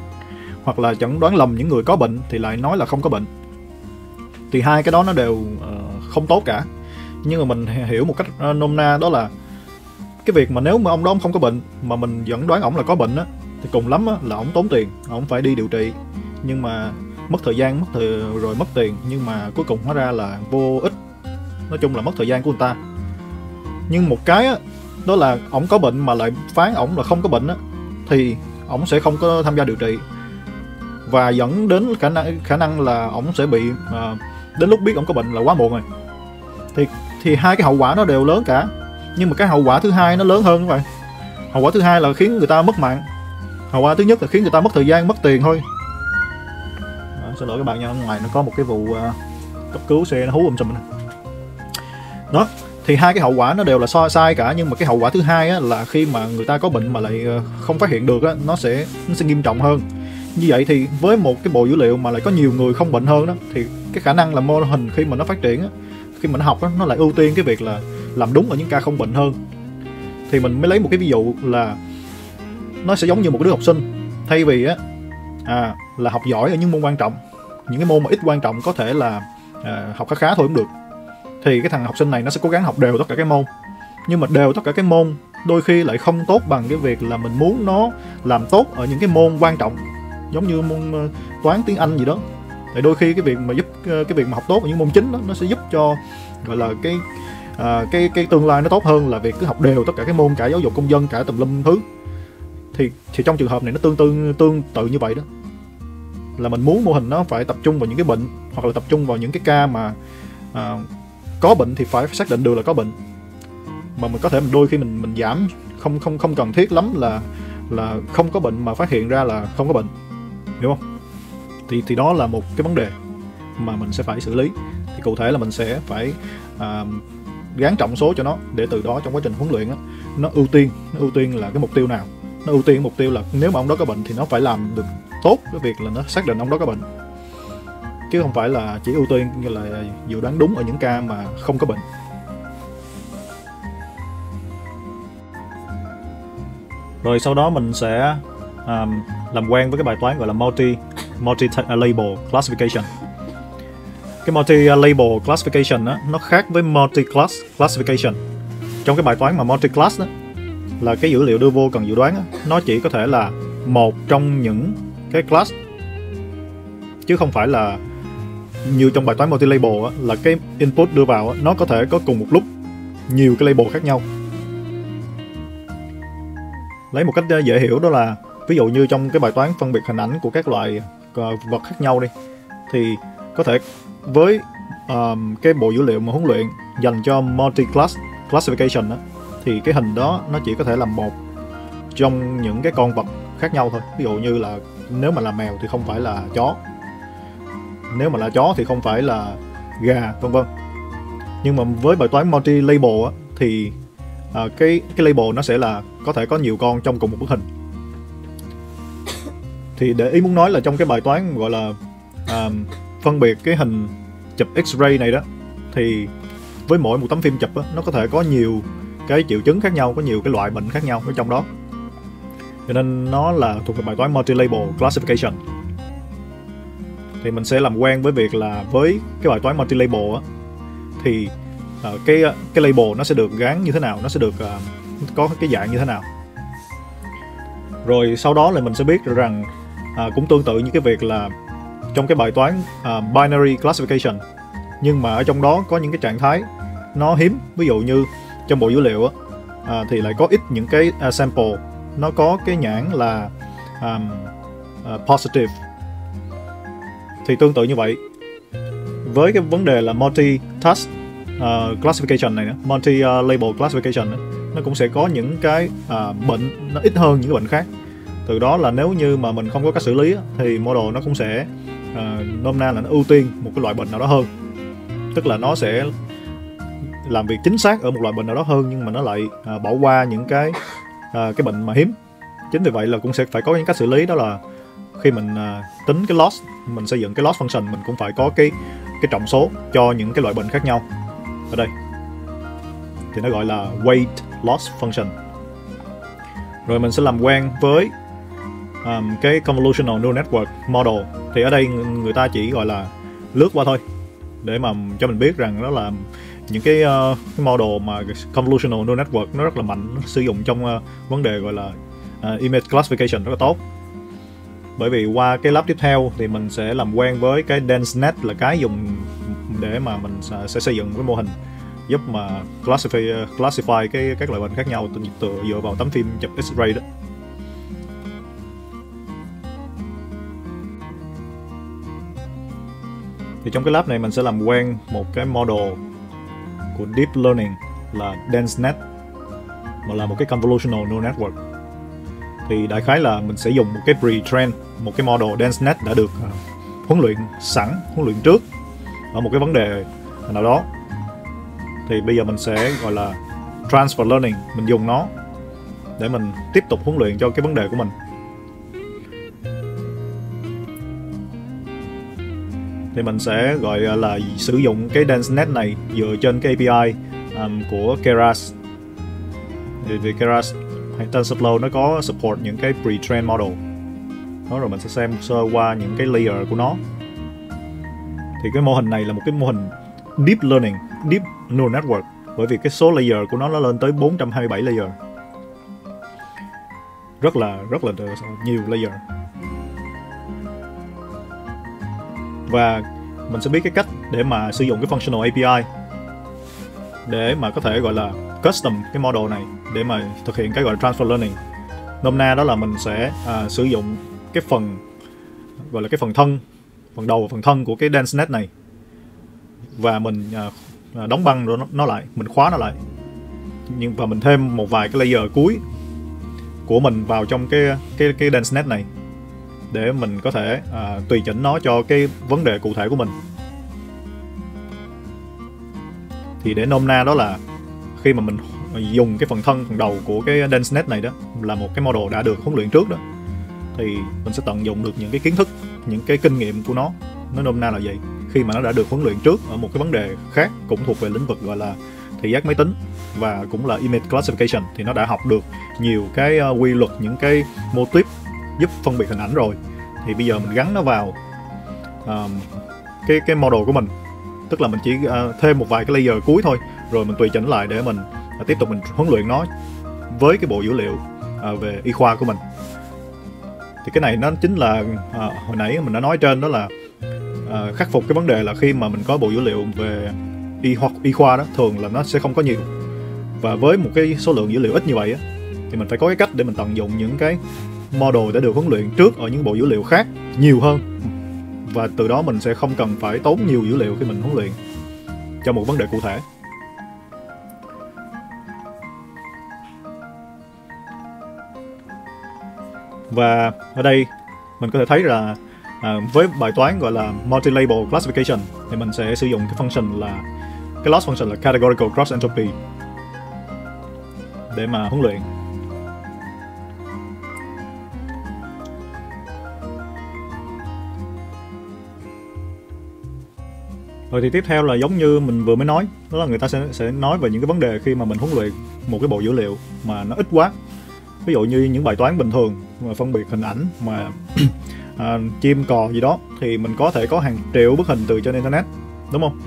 A: Hoặc là chẩn đoán lầm những người có bệnh thì lại nói là không có bệnh. Thì hai cái đó nó đều uh, không tốt cả. Nhưng mà mình hiểu một cách uh, nôm na đó là cái việc mà nếu mà ông đó ông không có bệnh mà mình vẫn đoán ổng là có bệnh á thì cùng lắm á, là ổng tốn tiền ổng phải đi điều trị. Nhưng mà mất thời gian mất thời rồi mất tiền nhưng mà cuối cùng hóa ra là vô ích. Nói chung là mất thời gian của người ta. Nhưng một cái á đó là ổng có bệnh mà lại phán ổng là không có bệnh á thì ổng sẽ không có tham gia điều trị. Và dẫn đến khả năng khả năng là ổng sẽ bị à, đến lúc biết ổng có bệnh là quá muộn rồi. Thì thì hai cái hậu quả nó đều lớn cả nhưng mà cái hậu quả thứ hai nó lớn hơn các bạn. Hậu quả thứ hai là khiến người ta mất mạng. Hậu quả thứ nhất là khiến người ta mất thời gian mất tiền thôi. À, xin lỗi các bạn nha ngoài nó có một cái vụ uh, cấp cứu xe nó hú um sùm này đó thì hai cái hậu quả nó đều là so sai cả nhưng mà cái hậu quả thứ hai á, là khi mà người ta có bệnh mà lại ờ, không phát hiện được á, nó sẽ nó sẽ nghiêm trọng hơn. Như vậy thì với một cái bộ dữ liệu mà lại có nhiều người không bệnh hơn đó thì cái khả năng là mô hình khi mà nó phát triển á, khi mà nó học á, nó lại ưu tiên cái việc là làm đúng ở những ca không bệnh hơn thì mình mới lấy một cái ví dụ là nó sẽ giống như một đứa học sinh. Thay vì á à là học giỏi ở những môn quan trọng những cái môn mà ít quan trọng có thể là à, học khá khá thôi cũng được thì cái thằng học sinh này nó sẽ cố gắng học đều tất cả các môn. Nhưng mà đều tất cả các môn đôi khi lại không tốt bằng cái việc là mình muốn nó làm tốt ở những cái môn quan trọng giống như môn ờ, toán tiếng anh gì đó. Tại đôi khi cái việc mà giúp ờ, cái việc mà học tốt ở những môn chính đó nó sẽ giúp cho gọi là cái à, cái cái tương lai nó tốt hơn là việc cứ học đều tất cả cái môn cả giáo dục công dân cả tùm lum thứ. Thì thì trong trường hợp này nó tương tương tương tự như vậy đó. Là mình muốn mô hình nó phải tập trung vào những cái bệnh hoặc là tập trung vào những cái ca mà à, có bệnh thì phải xác định được là có bệnh. Mà mình có thể đôi khi mình mình giảm không không không cần thiết lắm là là không có bệnh mà phát hiện ra là không có bệnh. Hiểu không? Thì thì đó là một cái vấn đề mà mình sẽ phải xử lý. Thì cụ thể là mình sẽ phải uh, gán trọng số cho nó để từ đó trong quá trình huấn luyện đó, nó ưu tiên nó ưu tiên là cái mục tiêu nào? Nó ưu tiên mục tiêu là nếu mà ông đó có bệnh thì nó phải làm được tốt cái việc là nó xác định ông đó có bệnh. Chứ không phải là chỉ ưu tiên như là dự đoán đúng ở những ca mà không có bệnh. Rồi sau đó mình sẽ um, làm quen với cái bài toán gọi là multi multi à, label classification cái multi label classification đó, nó khác với multi class classification. Trong cái bài toán mà multi class đó là cái dữ liệu đưa vô cần dự đoán đó, nó chỉ có thể là một trong những cái class. Chứ không phải là như trong bài toán multi label đó, là cái input đưa vào đó, nó có thể có cùng một lúc nhiều cái label khác nhau. Lấy một cách ờ, dễ hiểu đó là ví dụ như trong cái bài toán phân biệt hình ảnh của các loại ờ, vật khác nhau đi thì có thể với um, cái bộ dữ liệu mà huấn luyện dành cho multi class classification đó, thì cái hình đó nó chỉ có thể là một trong những cái con vật khác nhau thôi. Ví dụ như là nếu mà là mèo thì không phải là chó. Nếu mà là chó thì không phải là gà vân vân. Nhưng mà với bài toán multi label á, thì à, cái cái label nó sẽ là có thể có nhiều con trong cùng một bức hình. Thì để ý muốn nói là trong cái bài toán gọi là um, phân biệt cái hình chụp X-ray này đó thì với mỗi một tấm phim chụp đó, nó có thể có nhiều cái triệu chứng khác nhau có nhiều cái loại bệnh khác nhau ở trong đó. Cho nên nó là thuộc về bài toán multi-label classification. Thì mình sẽ làm quen với việc là với cái bài toán multi-label á thì uh, cái ờ, cái label nó sẽ được gắn như thế nào nó sẽ được uh, có cái dạng như thế nào. Rồi sau đó là mình sẽ biết rằng uh, cũng tương tự như cái việc là trong cái bài toán uh, binary classification. Nhưng mà ở trong đó có những cái trạng thái nó hiếm. Ví dụ như trong bộ dữ liệu uh, thì lại có ít những cái uh, sample. Nó có cái nhãn là um, uh, positive. Thì tương tự như vậy. Với cái vấn đề là multi task uh, classification này multi uh, label classification này, nó cũng sẽ có những cái uh, bệnh nó ít hơn những cái bệnh khác. Từ đó là nếu như mà mình không có cách xử lý thì model nó cũng sẽ à, nôm na là nó ưu tiên một cái loại bệnh nào đó hơn. Tức là nó sẽ làm việc chính xác ở một loại bệnh nào đó hơn nhưng mà nó lại à, bỏ qua những cái à, cái bệnh mà hiếm. Chính vì vậy là cũng sẽ phải có những cách xử lý đó là khi mình à, tính cái loss mình xây dựng cái loss function mình cũng phải có cái cái trọng số cho những cái loại bệnh khác nhau. Ở đây. Thì nó gọi là weight loss function. Rồi mình sẽ làm quen với um, cái convolutional neural network model thì ở đây người ta chỉ gọi là lướt qua thôi để mà cho mình biết rằng đó là những cái, uh, cái model mà convolutional neural network nó rất là mạnh nó sử dụng trong uh, vấn đề gọi là uh, image classification rất là tốt. Bởi vì qua cái lớp tiếp theo thì mình sẽ làm quen với cái DenseNet là cái dùng để mà mình sẽ xây dựng cái mô hình giúp mà classify classify cái các loại bệnh khác nhau từ dựa vào tấm phim chụp X-ray đó. Thì trong cái lab này mình sẽ làm quen một cái model của deep learning là DenseNet, mà là một cái convolutional neural network. Thì đại khái là mình sẽ dùng một cái pre-train một cái model DenseNet đã được à, huấn luyện sẵn, huấn luyện trước ở một cái vấn đề nào đó. Thì bây giờ mình sẽ, gọi là, transfer learning, mình dùng nó để mình tiếp tục huấn luyện cho cái vấn đề của mình. Thì mình sẽ gọi à, là sử dụng cái DenseNet này dựa trên cái API um, của Keras. Thì vì Keras hay TensorFlow nó có support những cái pre-trained model. Đó rồi mình sẽ xem sơ qua những cái layer của nó. Thì cái mô hình này là một cái mô hình deep learning deep neural network. Bởi vì cái số layer của nó nó lên tới 427 layer. Rất là rất là nhiều layer. Và mình sẽ biết cái cách để mà sử dụng cái functional API để mà có thể gọi là custom cái model này để mà thực hiện cái gọi là transfer learning. Nôm na đó là mình sẽ à, sử dụng cái phần gọi là cái phần thân phần đầu và phần thân của cái DenseNet này. Và mình à, à, đóng băng rồi nó, nó lại mình khóa nó lại. Nhưng và mình thêm một vài cái layer cuối của mình vào trong cái cái cái DenseNet này để mình có thể à, tùy chỉnh nó cho cái vấn đề cụ thể của mình. Thì để nôm na đó là khi mà mình dùng cái phần thân phần đầu của cái DenseNet này đó là một cái model đã được huấn luyện trước đó thì mình sẽ tận dụng được những cái kiến thức những cái kinh nghiệm của nó. Nó nôm na là gì khi mà nó đã được huấn luyện trước ở một cái vấn đề khác cũng thuộc về lĩnh vực gọi là thị giác máy tính và cũng là image classification thì nó đã học được nhiều cái à, quy luật những cái mô típ giúp phân biệt hình ảnh rồi. Thì bây giờ mình gắn nó vào um, cái cái model của mình. Tức là mình chỉ uh, thêm một vài cái layer cuối thôi. Rồi mình tùy chỉnh lại để mình uh, tiếp tục mình huấn luyện nó với cái bộ dữ liệu uh, về y khoa của mình. Thì cái này nó chính là uh, hồi nãy mình đã nói trên đó là uh, khắc phục cái vấn đề là khi mà mình có bộ dữ liệu về y hoặc y khoa đó thường là nó sẽ không có nhiều. Và với một cái số lượng dữ liệu ít như vậy á thì mình phải có cái cách để mình tận dụng những cái model đã được huấn luyện trước ở những bộ dữ liệu khác nhiều hơn. Và từ đó mình sẽ không cần phải tốn nhiều dữ liệu khi mình huấn luyện. Cho một vấn đề cụ thể. Và ở đây mình có thể thấy là à, với bài toán gọi là multi-label classification thì mình sẽ sử dụng cái function là cái loss function là categorical cross entropy để mà huấn luyện. Rồi thì tiếp theo là giống như mình vừa mới nói, đó là người ta sẽ sẽ nói về những cái vấn đề khi mà mình huấn luyện một cái bộ dữ liệu mà nó ít quá. Ví dụ như những bài toán bình thường mà phân biệt hình ảnh mà à, chim cò gì đó thì mình có thể có hàng triệu bức hình từ trên internet, đúng không?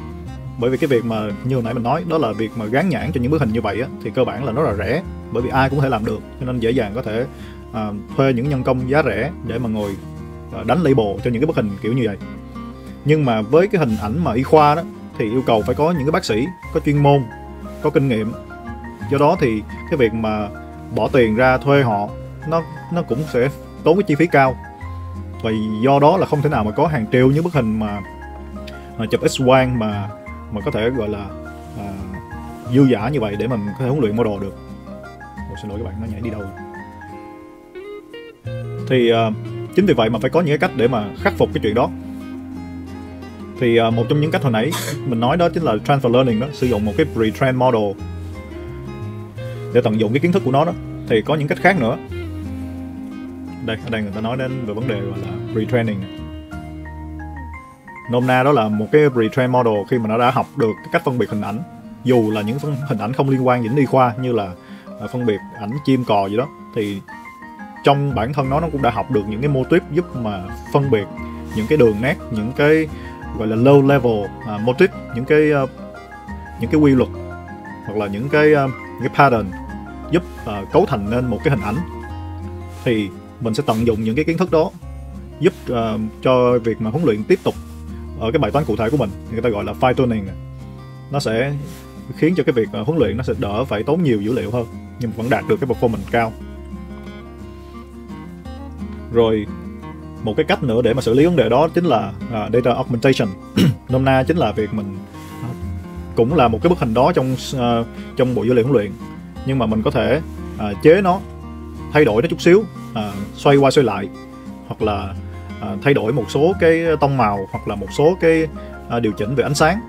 A: Bởi vì cái việc mà như hồi nãy mình nói đó là việc mà gán nhãn cho những bức hình như vậy á, thì cơ bản là nó là rẻ bởi vì ai cũng có thể làm được cho nên dễ dàng có thể à, thuê những nhân công giá rẻ để mà ngồi à, đánh label cho những cái bức hình kiểu như vậy nhưng mà với cái hình ảnh mà y khoa đó thì yêu cầu phải có những cái bác sĩ có chuyên môn có kinh nghiệm. Do đó thì cái việc mà bỏ tiền ra thuê họ nó nó cũng sẽ tốn cái chi phí cao. Và do đó là không thể nào mà có hàng triệu những bức hình mà, mà chụp x quang mà mà có thể gọi là à, dư giả như vậy để mình có thể huấn luyện model được. Ồ, xin lỗi các bạn nó nhảy đi đâu thì à, chính vì vậy mà phải có những cái cách để mà khắc phục cái chuyện đó thì uh, một trong những cách hồi nãy mình nói đó chính là transfer learning đó sử dụng một cái pre-trained model để tận dụng cái kiến thức của nó đó. Thì có những cách khác nữa. Đây ở đây người ta nói đến về vấn đề gọi là retraining nôm na đó là một cái pre model khi mà nó đã học được cái cách phân biệt hình ảnh dù là những hình ảnh không liên quan đến y khoa như là à, phân biệt ảnh chim cò gì đó thì trong bản thân nó nó cũng đã học được những cái mô tuyết giúp mà phân biệt những cái đường nét những cái gọi là low level uh, motif những cái uh, những cái quy luật hoặc là những cái uh, những cái pattern giúp uh, cấu thành nên một cái hình ảnh thì mình sẽ tận dụng những cái kiến thức đó giúp uh, cho việc mà huấn luyện tiếp tục ở cái bài toán cụ thể của mình người ta gọi là fine tuning. Nó sẽ khiến cho cái việc uh, huấn luyện nó sẽ đỡ phải tốn nhiều dữ liệu hơn nhưng vẫn đạt được cái performance cao. Rồi một cái cách nữa để mà xử lý vấn đề đó chính là uh, data augmentation. Nôm na chính là việc mình uh, cũng là một cái bức hình đó trong uh, trong bộ dữ liệu huấn luyện. Nhưng mà mình có thể uh, chế nó thay đổi nó chút xíu uh, xoay qua xoay lại. Hoặc là uh, thay đổi một số cái tông màu hoặc là một số cái uh, điều chỉnh về ánh sáng.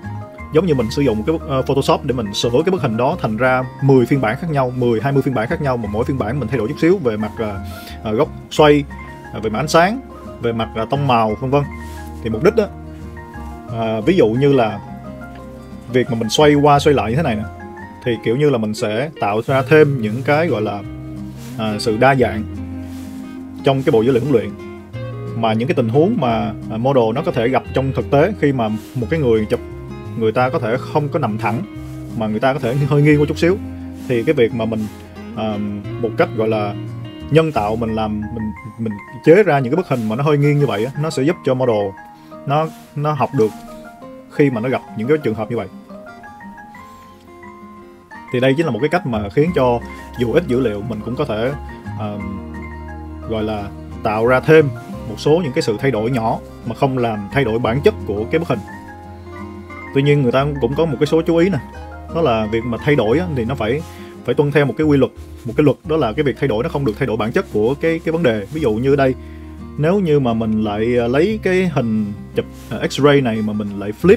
A: Giống như mình sử dụng cái uh, Photoshop để mình sửa cái bức hình đó thành ra 10 phiên bản khác nhau, 10 20 phiên bản khác nhau mà mỗi phiên bản mình thay đổi chút xíu về mặt uh, uh, góc xoay, uh, về mặt ánh sáng về mặt là tông màu vân vân. Thì mục đích đó à, ví dụ như là việc mà mình xoay qua xoay lại như thế này nè thì kiểu như là mình sẽ tạo ra thêm những cái gọi là à, sự đa dạng trong cái bộ dữ liệu huấn luyện. Mà những cái tình huống mà à, model nó có thể gặp trong thực tế khi mà một cái người chụp người ta có thể không có nằm thẳng mà người ta có thể hơi nghiêng một chút xíu. Thì cái việc mà mình uh, một cách gọi là nhân tạo mình làm mình mình chế ra những cái bức hình mà nó hơi nghiêng như vậy nó sẽ giúp cho model nó nó học được khi mà nó gặp những cái trường hợp như vậy. Thì đây chính là một cái cách mà khiến cho dù ít dữ liệu mình cũng có thể uh, gọi là tạo ra thêm một số những cái sự thay đổi nhỏ mà không làm thay đổi bản chất của cái bức hình. Tuy nhiên người ta cũng có một cái số chú ý nè đó là việc mà thay đổi thì nó phải phải tuân theo một cái quy luật một cái luật đó là cái việc thay đổi nó không được thay đổi bản chất của cái cái vấn đề. Ví dụ như đây nếu như mà mình lại à, lấy cái hình chụp à, x-ray này mà mình lại flip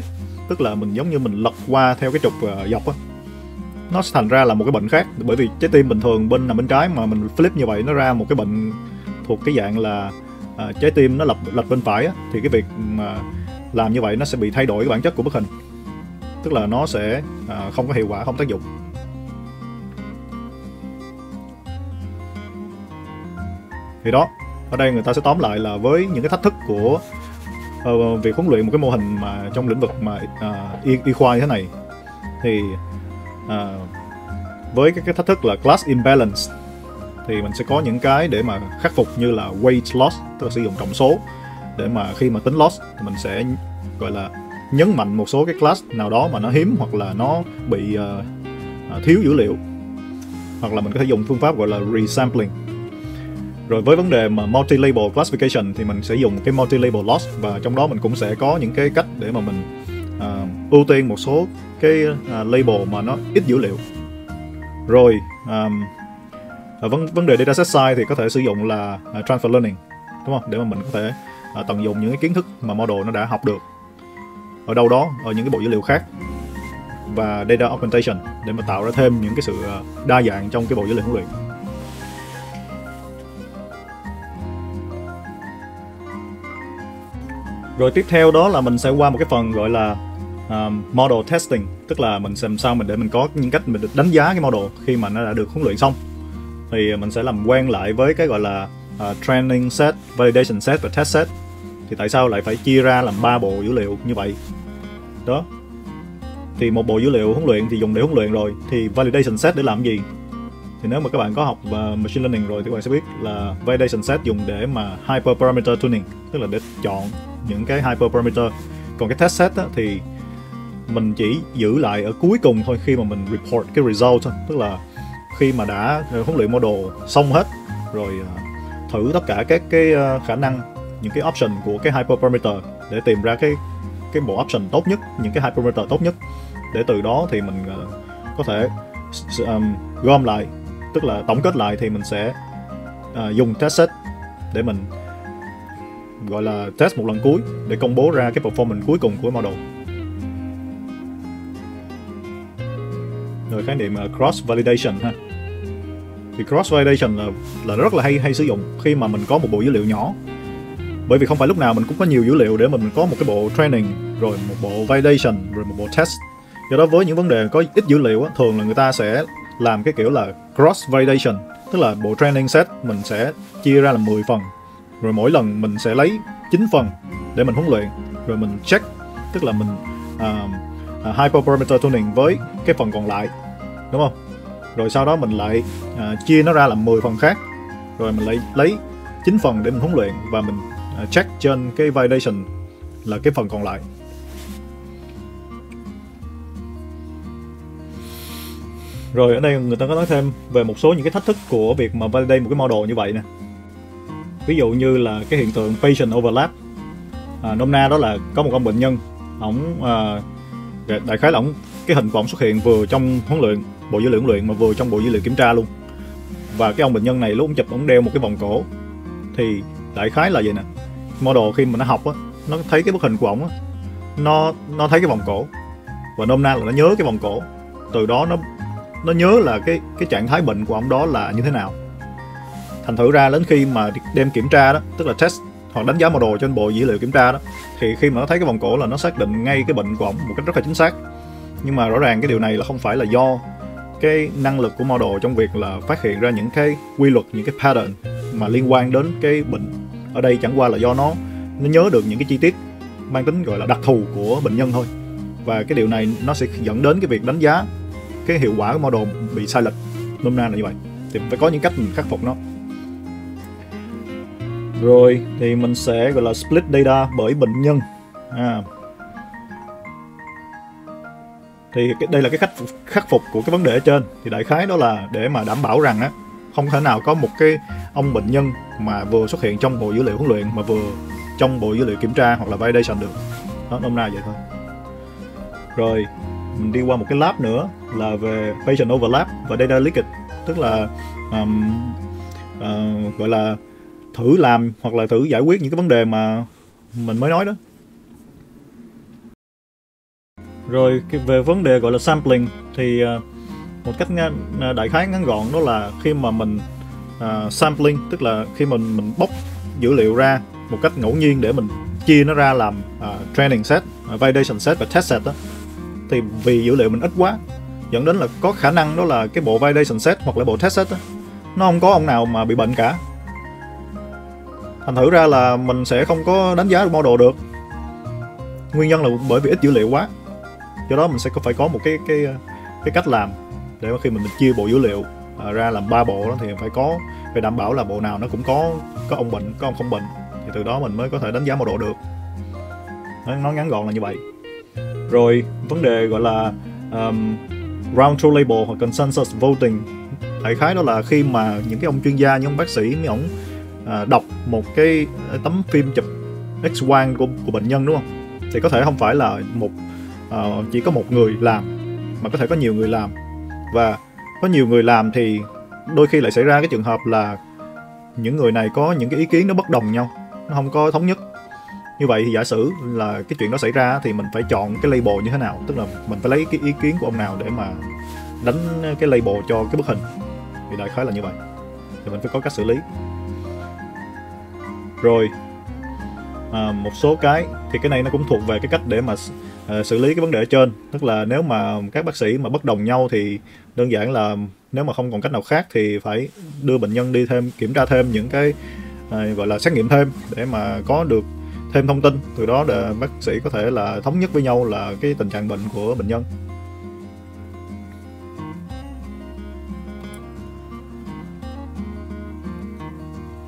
A: tức là mình giống như mình lật qua theo cái trục à, dọc á nó thành ra là một cái bệnh khác. Bởi vì trái tim bình thường bên nằm bên trái mà mình flip như vậy nó ra một cái bệnh thuộc cái dạng là uh, trái tim nó lật lật bên phải á, thì cái việc mà làm như vậy nó sẽ bị thay đổi cái bản chất của bức hình. Tức là nó sẽ uh, không có hiệu quả không tác dụng. Thì đó ở đây người ta sẽ tóm lại là với những cái thách thức của uh, việc huấn luyện một cái mô hình mà trong lĩnh vực mà uh, y, y khoa như thế này thì uh, với cái, cái thách thức là class imbalance thì mình sẽ có những cái để mà khắc phục như là weight loss tức là sử dụng trọng số để mà khi mà tính loss thì mình sẽ gọi là nhấn mạnh một số cái class nào đó mà nó hiếm hoặc là nó bị uh, thiếu dữ liệu. Hoặc là mình có thể dùng phương pháp gọi là resampling rồi với vấn đề mà multi-label classification thì mình sẽ dùng cái multi-label loss và trong đó mình cũng sẽ có những cái cách để mà mình uh, ưu tiên một số cái uh, label mà nó ít dữ liệu. Rồi um, vấn vấn đề dataset size thì có thể sử dụng là uh, transfer learning đúng không? Để mà mình có thể uh, tận dụng những cái kiến thức mà model nó đã học được ở đâu đó ở những cái bộ dữ liệu khác và data augmentation để mà tạo ra thêm những cái sự đa dạng trong cái bộ dữ liệu huấn luyện. Rồi tiếp theo đó là mình sẽ qua một cái phần gọi là um, model testing tức là mình xem sao mình để mình có những cách mình được đánh giá cái model khi mà nó đã được huấn luyện xong. Thì mình sẽ làm quen lại với cái gọi là uh, training set validation set và test set. Thì tại sao lại phải chia ra làm ba bộ dữ liệu như vậy? Đó. Thì một bộ dữ liệu huấn luyện thì dùng để huấn luyện rồi thì validation set để làm gì? Thì nếu mà các bạn có học và machine learning rồi thì các bạn sẽ biết là validation set dùng để mà hyperparameter tuning tức là để chọn những cái hyperparameter. Còn cái test set á, thì mình chỉ giữ lại ở cuối cùng thôi khi mà mình report cái result thôi. Tức là khi mà đã ờ, huấn luyện model xong hết rồi ờ, thử tất cả các cái ờ, khả năng những cái option của cái hyperparameter để tìm ra cái cái bộ option tốt nhất những cái hyperparameter tốt nhất. Để từ đó thì mình có thể um, gom lại tức là tổng kết lại thì mình sẽ uh, dùng test set để mình gọi là test một lần cuối để công bố ra cái performance cuối cùng của model. Rồi khái niệm à, cross validation ha. Thì cross validation là là rất là hay hay sử dụng khi mà mình có một bộ dữ liệu nhỏ. Bởi vì không phải lúc nào mình cũng có nhiều dữ liệu để mà mình có một cái bộ training rồi một bộ validation rồi một bộ test. Do đó với những vấn đề có ít dữ liệu á, thường là người ta sẽ làm cái kiểu là cross validation tức là bộ training set mình sẽ chia ra làm 10 phần rồi mỗi lần mình sẽ lấy 9 phần để mình huấn luyện. Rồi mình check tức là mình uh, uh, hyperparameter tuning với cái phần còn lại đúng không? Rồi sau đó mình lại uh, chia nó ra làm 10 phần khác. Rồi mình lại lấy 9 phần để mình huấn luyện và mình uh, check trên cái validation là cái phần còn lại. Rồi ở đây người ta có nói thêm về một số những cái thách thức của việc mà validate một cái model như vậy nè ví dụ như là cái hiện tượng patient overlap. À, nôm na đó là có một ông bệnh nhân ổng à, đại khái là ổng cái hình của ổng xuất hiện vừa trong huấn luyện bộ dữ liệu huấn luyện mà vừa trong bộ dữ liệu kiểm tra luôn. Và cái ông bệnh nhân này lúc ông chụp ổng đeo một cái vòng cổ thì đại khái là vậy nè. Model khi mà nó học á nó thấy cái bức hình của ổng á nó nó thấy cái vòng cổ. Và nôm na là nó nhớ cái vòng cổ. Từ đó nó nó nhớ là cái cái trạng thái bệnh của ông đó là như thế nào thành thử ra đến khi mà đem kiểm tra đó, tức là test hoặc đánh giá model trên bộ dữ liệu kiểm tra đó, thì khi mà nó thấy cái vòng cổ là nó xác định ngay cái bệnh của ổng một cách rất là chính xác. Nhưng mà rõ ràng cái điều này là không phải là do cái năng lực của model trong việc là phát hiện ra những cái quy luật, những cái pattern mà liên quan đến cái bệnh ở đây, chẳng qua là do nó nó nhớ được những cái chi tiết mang tính gọi là đặc thù của bệnh nhân thôi. Và cái điều này nó sẽ dẫn đến cái việc đánh giá cái hiệu quả của model bị sai lệch. Nôm na là như vậy. Thì phải có những cách mình khắc phục nó rồi thì mình sẽ gọi là split data bởi bệnh nhân. À. thì đây là cái cách khắc phục của cái vấn đề ở trên. Thì đại khái đó là để mà đảm bảo rằng á không thể nào có một cái ông bệnh nhân mà vừa xuất hiện trong bộ dữ liệu huấn luyện mà vừa trong bộ dữ liệu kiểm tra hoặc là validation được. Đó nôm na vậy thôi. Rồi mình đi qua một cái lab nữa là về patient overlap và data leakage. Tức là um, uh, gọi là thử làm hoặc là thử giải quyết những cái vấn đề mà mình mới nói đó. Rồi về vấn đề gọi là sampling thì à, một cách à, đại khái ngắn gọn đó là khi mà mình uh, sampling tức là khi mình mình bóc dữ liệu ra một cách ngẫu nhiên để mình chia nó ra làm uh, training set, uh, validation set và test set đó thì vì dữ liệu mình ít quá dẫn đến là có khả năng đó là cái bộ validation set hoặc là bộ test set đó, nó không có ông nào mà bị bệnh cả thành thử ra là mình sẽ không có đánh giá được model được. Nguyên nhân là bởi vì ít dữ liệu quá. Do đó mình sẽ có phải có một cái cái cái cách làm để khi mình chia bộ dữ liệu à, ra làm ba bộ đó thì phải có phải đảm bảo là bộ nào nó cũng có có ông bệnh có ông không bệnh. Thì từ đó mình mới có thể đánh giá model được. Nó, nó ngắn gọn là như vậy. Rồi vấn đề gọi là um, round two label hoặc consensus voting. Đại khái đó là khi mà những cái ông chuyên gia những ông bác sĩ mấy ông à, đọc một cái à, tấm phim chụp x quang của, của bệnh nhân đúng không? Thì có thể không phải là một uh, chỉ có một người làm mà có thể có nhiều người làm. Và có nhiều người làm thì đôi khi lại xảy ra cái trường hợp là những người này có những cái ý kiến nó bất đồng nhau nó không có thống nhất. Như vậy thì giả sử là cái chuyện đó xảy ra thì mình phải chọn cái label như thế nào tức là mình phải lấy cái ý kiến của ông nào để mà đánh cái label cho cái bức hình. Thì đại khái là như vậy. Thì mình phải có cách xử lý rồi à, một số cái thì cái này nó cũng thuộc về cái cách để mà uh, xử lý cái vấn đề ở trên. Tức là nếu mà các bác sĩ mà bất đồng nhau thì đơn giản là nếu mà không còn cách nào khác thì phải đưa bệnh nhân đi thêm kiểm tra thêm những cái uh, gọi là xét nghiệm thêm để mà có được thêm thông tin. Từ đó để bác sĩ có thể là thống nhất với nhau là cái tình trạng bệnh của bệnh nhân.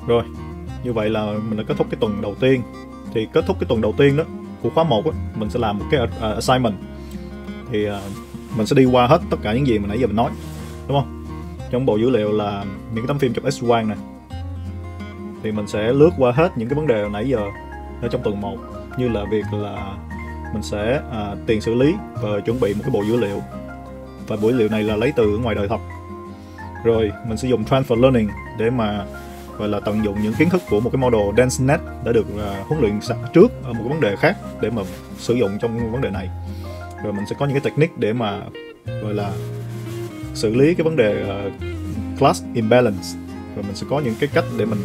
A: Rồi như vậy là mình đã kết thúc cái tuần đầu tiên. Thì kết thúc cái tuần đầu tiên đó của khóa 1 á, mình sẽ làm một cái à, assignment. Thì uh, mình sẽ đi qua hết tất cả những gì mà nãy giờ mình nói đúng không? Trong bộ dữ liệu là những cái tấm phim chụp x quang này thì mình sẽ lướt qua hết những cái vấn đề nãy giờ ở trong tuần 1 như là việc là mình sẽ uh, tiền xử lý và chuẩn bị một cái bộ dữ liệu. Và bộ dữ liệu này là lấy từ ngoài đời thật. Rồi mình sẽ dùng transfer learning để mà gọi là tận dụng những kiến thức của một cái model DenseNet đã được uh, huấn luyện trước ở một cái vấn đề khác để mà sử dụng trong vấn đề này. Rồi mình sẽ có những cái technique để mà gọi là xử lý cái vấn đề uh, class imbalance. Rồi mình sẽ có những cái cách để mình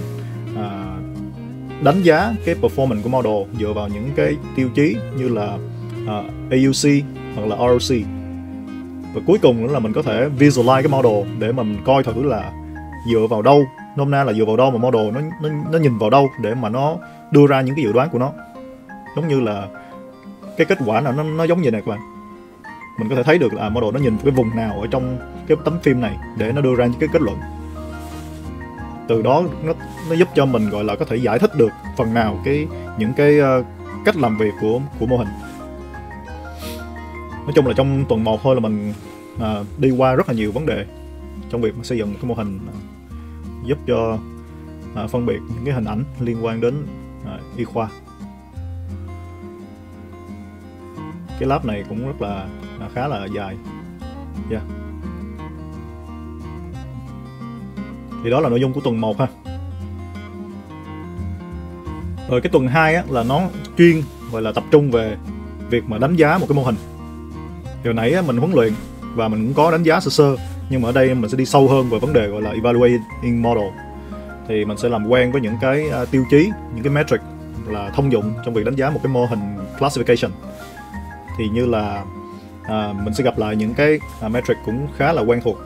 A: uh, đánh giá cái performance của model dựa vào những cái tiêu chí như là uh, AUC hoặc là ROC và cuối cùng nữa là mình có thể visualize cái model để mà mình coi thử là dựa vào đâu nôm na là dựa vào đâu mà model nó nó nó nhìn vào đâu để mà nó đưa ra những cái dự đoán của nó? Giống như là cái kết quả nào nó nó giống như này các bạn. Mình có thể thấy được là model nó nhìn cái vùng nào ở trong cái tấm phim này để nó đưa ra những cái kết luận. Từ đó nó nó giúp cho mình gọi là có thể giải thích được phần nào cái những cái uh, cách làm việc của của mô hình. Nói chung là trong tuần 1 thôi là mình uh, đi qua rất là nhiều vấn đề trong việc xây dựng một cái mô hình giúp cho à, phân biệt những cái hình ảnh liên quan đến à, y khoa. Cái lab này cũng rất là à, khá là dài. Yeah. thì đó là nội dung của tuần 1 ha. Rồi cái tuần 2 á, là nó chuyên gọi là tập trung về việc mà đánh giá một cái mô hình. Điều nãy á, mình huấn luyện và mình cũng có đánh giá sơ sơ nhưng mà ở đây mình sẽ đi sâu hơn về vấn đề gọi là evaluating model. Thì mình sẽ làm quen với những cái uh, tiêu chí những cái metric là thông dụng trong việc đánh giá một cái mô hình classification. Thì như là uh, mình sẽ gặp lại những cái uh, metric cũng khá là quen thuộc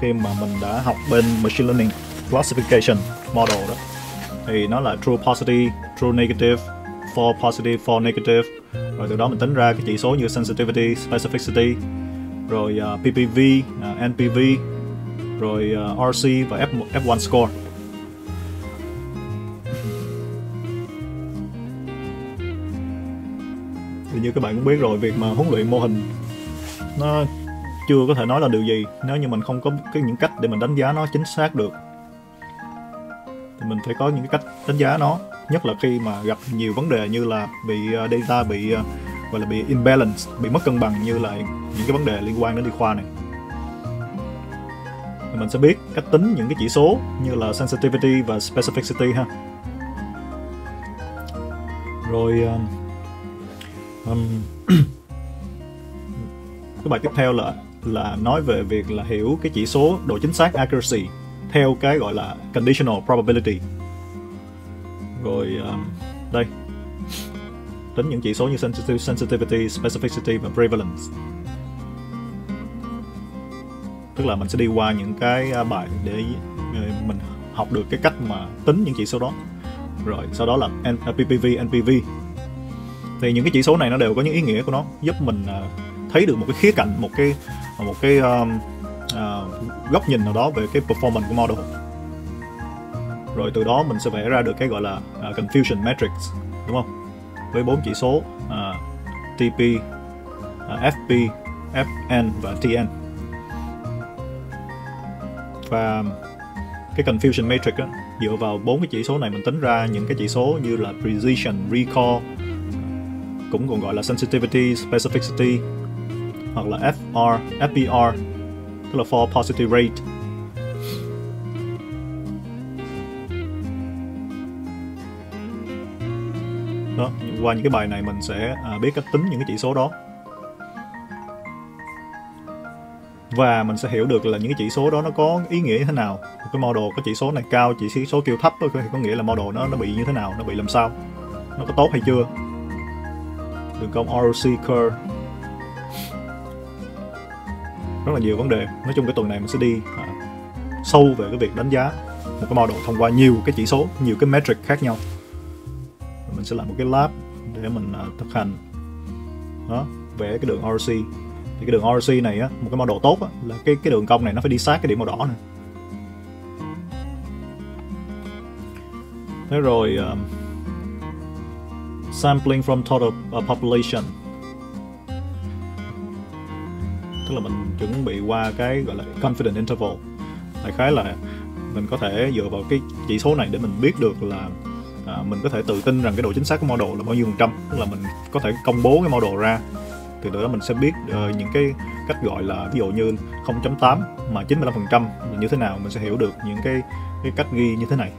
A: khi mà mình đã học bên machine learning classification model đó. Thì nó là true positive true negative false positive false negative. Rồi từ đó mình tính ra cái chỉ số như sensitivity specificity rồi ờ, uh, PPV uh, ờ, NPV rồi ờ, uh, RC và F F1 score. Thì như các bạn cũng biết rồi việc mà huấn luyện mô hình nó chưa có thể nói là điều gì nếu như mình không có cái những cách để mình đánh giá nó chính xác được. Thì mình phải có những cái cách đánh giá nó nhất là khi mà gặp nhiều vấn đề như là bị data bị gọi là bị imbalance bị mất cân bằng như là những cái vấn đề liên quan đến y khoa này. Thì mình sẽ biết cách tính những cái chỉ số như là sensitivity và specificity ha. Rồi um, um, cái bài tiếp theo là là nói về việc là hiểu cái chỉ số độ chính xác accuracy theo cái gọi là conditional probability. Rồi um, đây tính những chỉ số như sensitivity, specificity và prevalence. Tức là mình sẽ đi qua những cái à, bài để ờ, mình học được cái cách mà tính những chỉ số đó. Rồi sau đó là à, PPV, NPV thì những cái chỉ số này nó đều có những ý nghĩa của nó giúp mình à, thấy được một cái khía cạnh một cái một cái um, uh, góc nhìn nào đó về cái performance của model. Rồi từ đó mình sẽ vẽ ra được cái gọi là uh, confusion matrix đúng không? Với bốn chỉ số à, uh, TP, uh, à, FP, FN và TN và cái confusion matrix á, dựa vào bốn cái chỉ số này mình tính ra những cái chỉ số như là precision, recall cũng còn gọi là sensitivity, specificity hoặc là FR, FPR tức là for positive rate. Đó qua những cái bài này mình sẽ à, biết cách tính những cái chỉ số đó. Và mình sẽ hiểu được là những cái chỉ số đó nó có ý nghĩa như thế nào. Một cái model có chỉ số này cao chỉ số kêu thấp thì có nghĩa là model nó nó bị như thế nào nó bị làm sao nó có tốt hay chưa. Đường cong ROC curve. Rất là nhiều vấn đề. Nói chung cái tuần này mình sẽ đi à, sâu về cái việc đánh giá một cái model thông qua nhiều cái chỉ số nhiều cái metric khác nhau mình sẽ làm một cái lab để mình uh, thực hành. Đó vẽ cái đường RC thì cái đường RC này á một cái model tốt á, là cái cái đường cong này nó phải đi sát cái điểm màu đỏ này. thế rồi um, sampling from total uh, population. Tức là mình chuẩn bị qua cái gọi là confidence interval. Đại khái là mình có thể dựa vào cái chỉ số này để mình biết được là à, mình có thể tự tin rằng cái độ chính xác của model là bao nhiêu phần trăm. Tức là mình có thể công bố cái model ra. Từ đó mình sẽ biết uh, những cái cách gọi là ví dụ như 0.8 mà 95% là như thế nào mình sẽ hiểu được những cái cái cách ghi như thế này.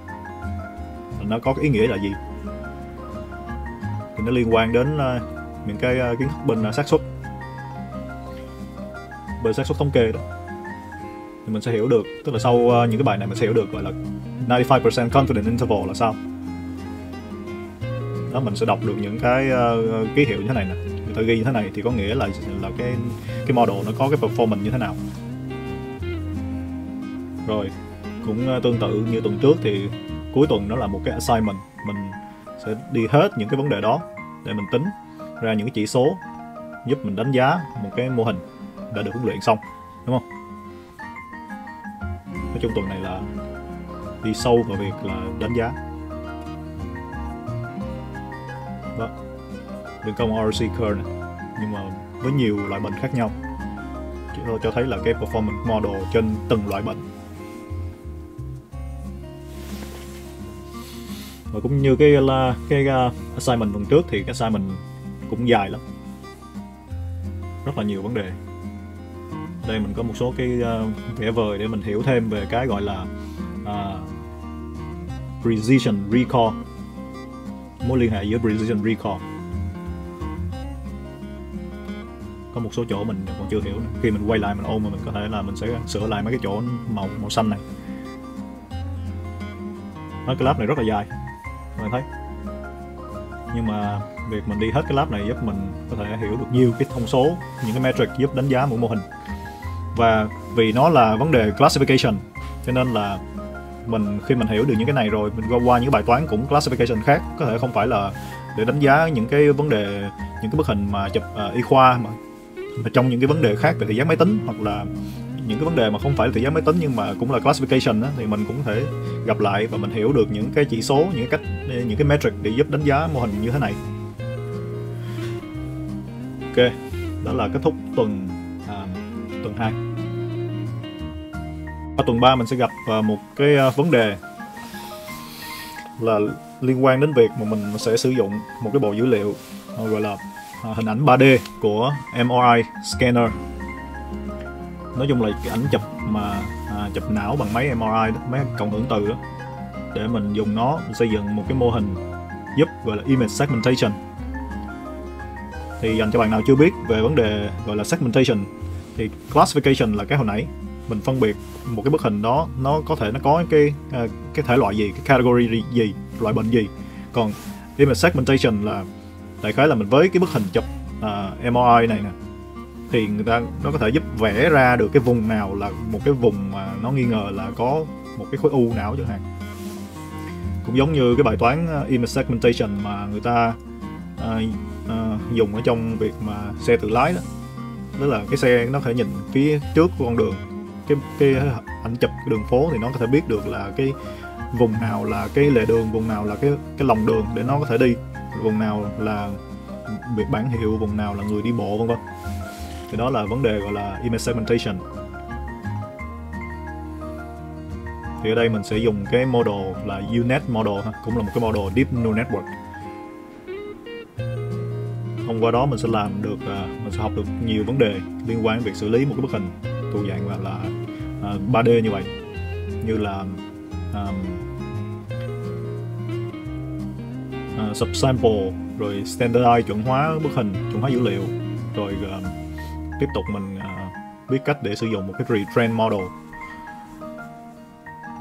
A: Nó có cái ý nghĩa là gì? Thì nó liên quan đến uh, những cái uh, kiến thức bên uh, xác suất. Bên xác suất thống kê đó. Thì mình sẽ hiểu được tức là sau uh, những cái bài này mình sẽ hiểu được gọi là 95% confidence interval là sao đó mình sẽ đọc được những cái uh, ký hiệu như thế này nè. Người ta ghi như thế này thì có nghĩa là là cái cái model nó có cái performance như thế nào. Rồi cũng uh, tương tự như tuần trước thì cuối tuần nó là một cái assignment. Mình sẽ đi hết những cái vấn đề đó để mình tính ra những cái chỉ số giúp mình đánh giá một cái mô hình đã được huấn luyện xong đúng không? Nói chung tuần này là đi sâu vào việc là đánh giá. Đó đường cong RC curve này nhưng mà với nhiều loại bệnh khác nhau. Cho, cho thấy là cái performance model trên từng loại bệnh. Và cũng như cái là cái uh, assignment tuần trước thì cái assignment cũng dài lắm. Rất là nhiều vấn đề. Đây mình có một số cái à, uh, vẽ vời để mình hiểu thêm về cái gọi là uh, precision recall mối liên hệ giữa precision recall. Có một số chỗ mình còn chưa hiểu khi mình quay lại mình ôm mà mình có thể là mình sẽ sửa lại mấy cái chỗ màu màu xanh này. Nói cái lab này rất là dài, bạn thấy. Nhưng mà việc mình đi hết cái lab này giúp mình có thể hiểu được nhiều cái thông số, những cái metric giúp đánh giá mỗi mô hình. Và vì nó là vấn đề classification, cho nên là mình khi mình hiểu được những cái này rồi mình qua qua những bài toán cũng classification khác có thể không phải là để đánh giá những cái vấn đề những cái bức hình mà chụp uh, y khoa mà, mà trong những cái vấn đề khác về thị giác máy tính hoặc là những cái vấn đề mà không phải là thị giác máy tính nhưng mà cũng là classification đó, thì mình cũng thể gặp lại và mình hiểu được những cái chỉ số những cái cách những cái metric để giúp đánh giá mô hình như thế này. Ok đó là kết thúc tuần à, tuần 2 tuần 3 mình sẽ gặp à, một cái à, vấn đề là liên quan đến việc mà mình sẽ sử dụng một cái bộ dữ liệu à, gọi là hình ảnh 3D của MRI scanner. Nói chung là cái ảnh chụp mà à, chụp não bằng máy MRI đó, máy cộng hưởng từ đó để mình dùng nó mình xây dựng một cái mô hình giúp gọi là image segmentation. Thì dành cho bạn nào chưa biết về vấn đề gọi là segmentation thì classification là cái hồi nãy mình phân biệt một cái bức hình đó nó có thể nó có cái à, cái thể loại gì cái category gì loại bệnh gì. Còn image segmentation là đại khái là mình với cái bức hình chụp à, uh, MRI này nè thì người ta nó có thể giúp vẽ ra được cái vùng nào là một cái vùng mà nó nghi ngờ là có một cái khối u não chẳng hạn. Cũng giống như cái bài toán à, image segmentation mà người ta uh, uh, dùng ở trong việc mà xe tự lái đó. Đó là cái xe nó có thể nhìn phía trước của con đường cái cái ảnh chụp cái đường phố thì nó có thể biết được là cái vùng nào là cái lề đường vùng nào là cái cái lòng đường để nó có thể đi vùng nào là biệt bản hiệu vùng nào là người đi bộ vân vân. Thì đó là vấn đề gọi là image segmentation thì ở đây mình sẽ dùng cái model là UNet model ha, cũng là một cái model deep neural network. Thông qua đó mình sẽ làm được à, mình sẽ học được nhiều vấn đề liên quan đến việc xử lý một cái bức hình thuộc dạng là, là À, uh, 3D như vậy. Như là um, uh, subsample rồi standardize chuẩn hóa bức hình chuẩn hóa dữ liệu rồi uh, tiếp tục mình uh, biết cách để sử dụng một cái retrain model.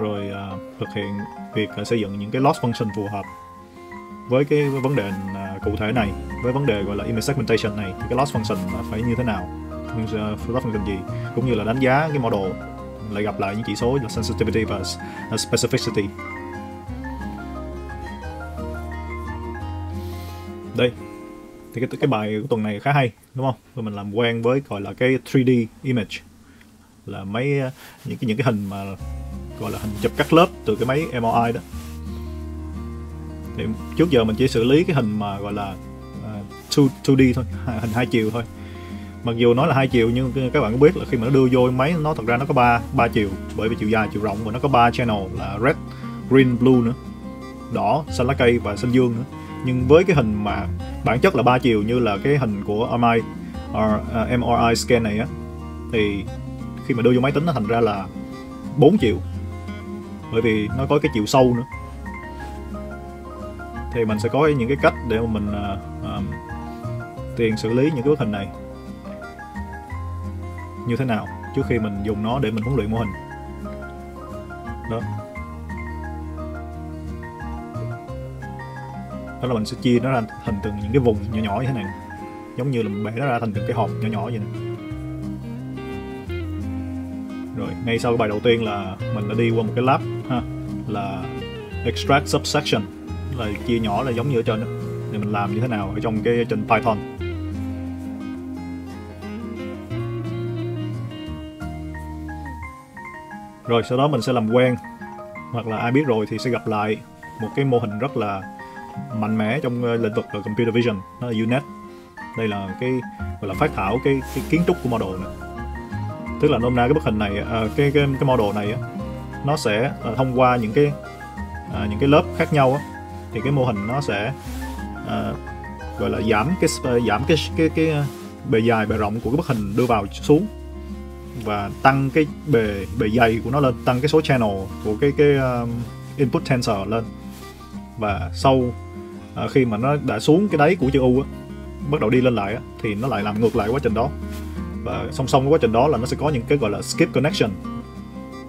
A: Rồi uh, thực hiện việc uh, xây dựng những cái loss function phù hợp với cái vấn đề uh, cụ thể này với vấn đề gọi là image segmentation này. Thì cái loss function phải như thế nào? Loss function gì? Cũng như là đánh giá cái model lại gặp lại những chỉ số là sensitivity và à, specificity. Đây thì cái cái bài của tuần này khá hay đúng không? Rồi mình làm quen với gọi là cái 3D image. Là mấy à, những cái những cái hình mà gọi là hình chụp cắt lớp từ cái máy MRI đó. Thì trước giờ mình chỉ xử lý cái hình mà gọi là à, 2, 2D thôi hình hai chiều thôi mặc dù nói là hai chiều nhưng các bạn có biết là khi mà nó đưa vô máy nó thật ra nó có ba ba chiều. Bởi vì chiều dài chiều rộng và nó có ba channel là red green blue nữa đỏ xanh lá cây và xanh dương nữa. Nhưng với cái hình mà bản chất là ba chiều như là cái hình của MRI à, MRI scan này á thì khi mà đưa vô máy tính nó thành ra là 4 chiều. Bởi vì nó có cái chiều sâu nữa. Thì mình sẽ có những cái cách để mà mình uh, um, tiền xử lý những cái bức hình này như thế nào trước khi mình dùng nó để mình huấn luyện mô hình? Đó. Đó là mình sẽ chia nó ra thành từng những cái vùng nhỏ nhỏ như thế này. Giống như là mình bẻ nó ra thành từng cái hộp nhỏ nhỏ vậy này. rồi, ngay sau cái bài đầu tiên là mình đã đi qua một cái lab, ha, là extract subsection, là chia nhỏ là giống như ở trên đó. Thì mình làm như thế nào ở trong cái trên Python. Rồi sau đó mình sẽ làm quen. Hoặc là ai biết rồi thì sẽ gặp lại một cái mô hình rất là mạnh mẽ trong ờ, lĩnh vực là computer vision nó là UNet. Đây là cái gọi là phát thảo cái, cái kiến trúc của model này. Tức là nôm na cái bức hình này ờ, cái cái cái model này á nó sẽ ờ, thông qua những cái những cái lớp khác nhau á thì cái mô hình nó sẽ gọi là giảm cái giảm cái cái cái bề dài bề rộng của cái bức hình đưa vào xuống và tăng cái bề bề dày của nó lên tăng cái số channel của cái cái um, input tensor lên. Và sau à, khi mà nó đã xuống cái đáy của chữ U á, bắt đầu đi lên lại á, thì nó lại làm ngược lại quá trình đó. Và song song với quá trình đó là nó sẽ có những cái gọi là skip connection.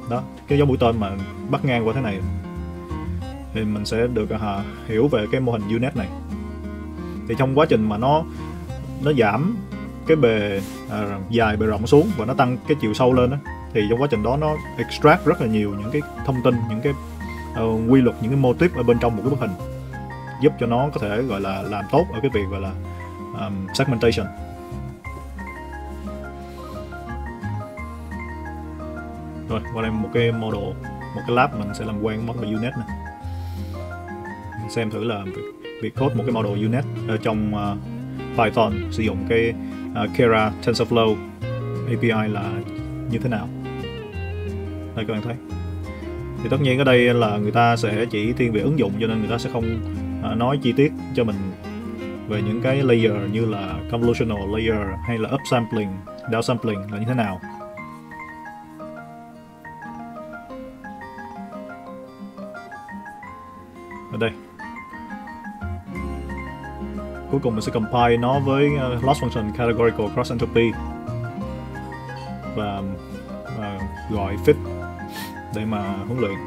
A: Đó cái dấu mũi tên mà bắt ngang qua thế này. Thì mình sẽ được à, hiểu về cái mô hình unit này. Thì trong quá trình mà nó nó giảm cái bề à, dài bề rộng xuống và nó tăng cái chiều sâu lên đó, thì trong quá trình đó nó extract rất là nhiều những cái thông tin những cái uh, quy luật những cái mô típ ở bên trong một cái bức hình giúp cho nó có thể gọi là làm tốt ở cái việc gọi là um, segmentation. Rồi qua đây một cái model một cái lab mình sẽ làm quen model unit này xem thử là việc code một cái model unit ở trong uh, Python sử dụng cái À, uh, Kera TensorFlow API là như thế nào? Đây các bạn thấy. Thì tất nhiên ở đây là người ta sẽ chỉ thiên về ứng dụng cho nên người ta sẽ không uh, nói chi tiết cho mình về những cái layer như là convolutional layer hay là upsampling, downsampling là như thế nào. Ở đây cuối cùng mình sẽ compile nó với ờ, uh, loss function categorical cross entropy. Và uh, gọi fit để mà huấn luyện.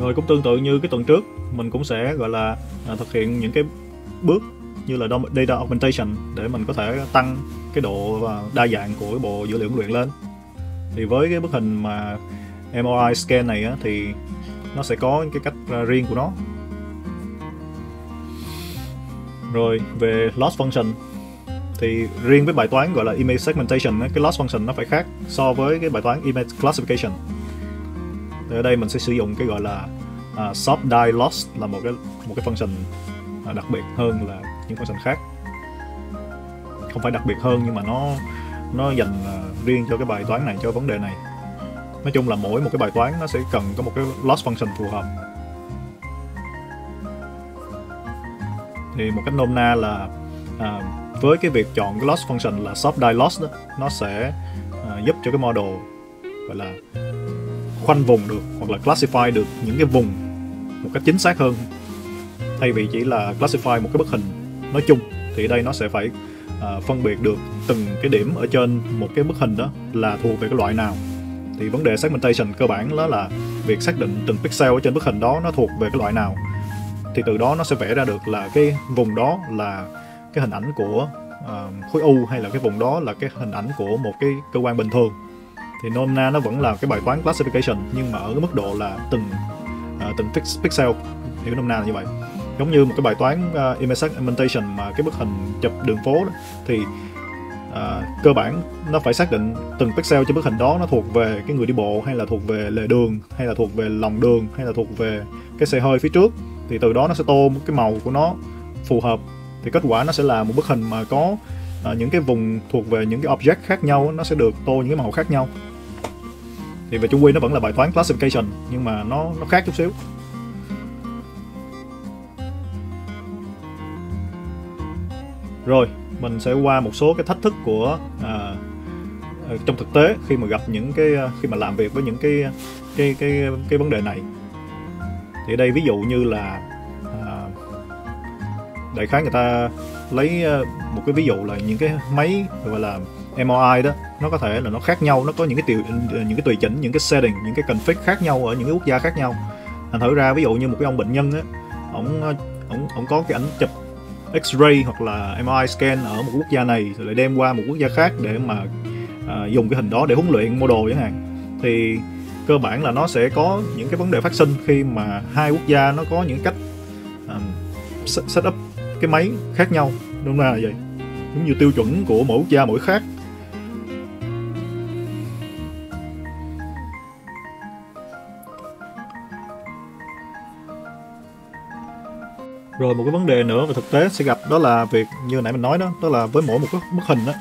A: Rồi cũng tương tự như cái tuần trước mình cũng sẽ gọi là uh, thực hiện những cái bước như là data augmentation để mình có thể tăng cái độ và đa dạng của cái bộ dữ liệu huấn luyện lên. Thì với cái bức hình mà MRI scan này á, thì nó sẽ có cái cách riêng của nó rồi về loss function thì riêng với bài toán gọi là image segmentation cái loss function nó phải khác so với cái bài toán image classification. Thì ở đây mình sẽ sử dụng cái gọi là à, uh, soft die loss là một cái một cái function uh, đặc biệt hơn là những function khác. Không phải đặc biệt hơn nhưng mà nó nó dành uh, riêng cho cái bài toán này cho vấn đề này. Nói chung là mỗi một cái bài toán nó sẽ cần có một cái loss function phù hợp. Thì một cách nôm na là à, với cái việc chọn cái loss function là soft die loss đó nó sẽ à, giúp cho cái model gọi là khoanh vùng được hoặc là classify được những cái vùng một cách chính xác hơn. Thay vì chỉ là classify một cái bức hình nói chung thì đây nó sẽ phải à, phân biệt được từng cái điểm ở trên một cái bức hình đó là thuộc về cái loại nào. Thì vấn đề segmentation cơ bản đó là việc xác định từng pixel ở trên bức hình đó nó thuộc về cái loại nào thì từ đó nó sẽ vẽ ra được là cái vùng đó là cái hình ảnh của uh, khối u hay là cái vùng đó là cái hình ảnh của một cái cơ quan bình thường. Thì nôm na nó vẫn là cái bài toán classification nhưng mà ở cái mức độ là từng uh, từng pixel. Hiểu nôm na là như vậy. Giống như một cái bài toán uh, image segmentation mà cái bức hình chụp đường phố đó, thì uh, cơ bản nó phải xác định từng pixel trên bức hình đó nó thuộc về cái người đi bộ hay là thuộc về lề đường hay là thuộc về lòng đường hay là thuộc về cái xe hơi phía trước thì từ đó nó sẽ tô một cái màu của nó phù hợp. Thì kết quả nó sẽ là một bức hình mà có uh, những cái vùng thuộc về những cái object khác nhau nó sẽ được tô những cái màu khác nhau. Thì về chung quy nó vẫn là bài toán classification nhưng mà nó nó khác chút xíu. Rồi mình sẽ qua một số cái thách thức của à, à trong thực tế khi mà gặp những cái à, khi mà làm việc với những cái cái cái cái vấn đề này thì đây ví dụ như là à, đại khái người ta lấy à, một cái ví dụ là những cái máy gọi là MRI đó nó có thể là nó khác nhau nó có những cái tiêu những cái tùy chỉnh những cái setting những cái config khác nhau ở những cái quốc gia khác nhau. Thành thử ra ví dụ như một cái ông bệnh nhân á ông ông ông có cái ảnh chụp X-ray hoặc là MRI scan ở một quốc gia này rồi lại đem qua một quốc gia khác để mà à, dùng cái hình đó để huấn luyện model chẳng hạn. Thì cơ bản là nó sẽ có những cái vấn đề phát sinh khi mà hai quốc gia nó có những cách um, set up cái máy khác nhau. Đúng là vậy. Giống như tiêu chuẩn của mỗi quốc gia mỗi khác. Rồi một cái vấn đề nữa về thực tế sẽ gặp đó là việc như nãy mình nói đó đó là với mỗi một cái bức hình đó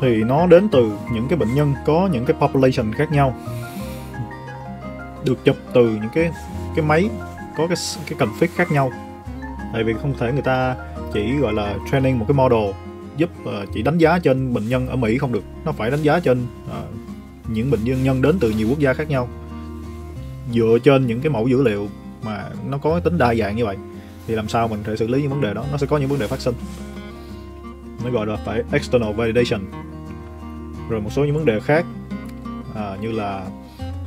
A: thì nó đến từ những cái bệnh nhân có những cái population khác nhau. Được chụp từ những cái cái máy có cái cái config khác nhau. Tại vì không thể người ta chỉ gọi là training một cái model giúp uh, chỉ đánh giá trên bệnh nhân ở Mỹ không được. Nó phải đánh giá trên uh, những bệnh nhân nhân đến từ nhiều quốc gia khác nhau. Dựa trên những cái mẫu dữ liệu mà nó có tính đa dạng như vậy thì làm sao mình thể xử lý những vấn đề đó? Nó sẽ có những vấn đề phát sinh nó gọi là phải external validation. Rồi một số những vấn đề khác à, như là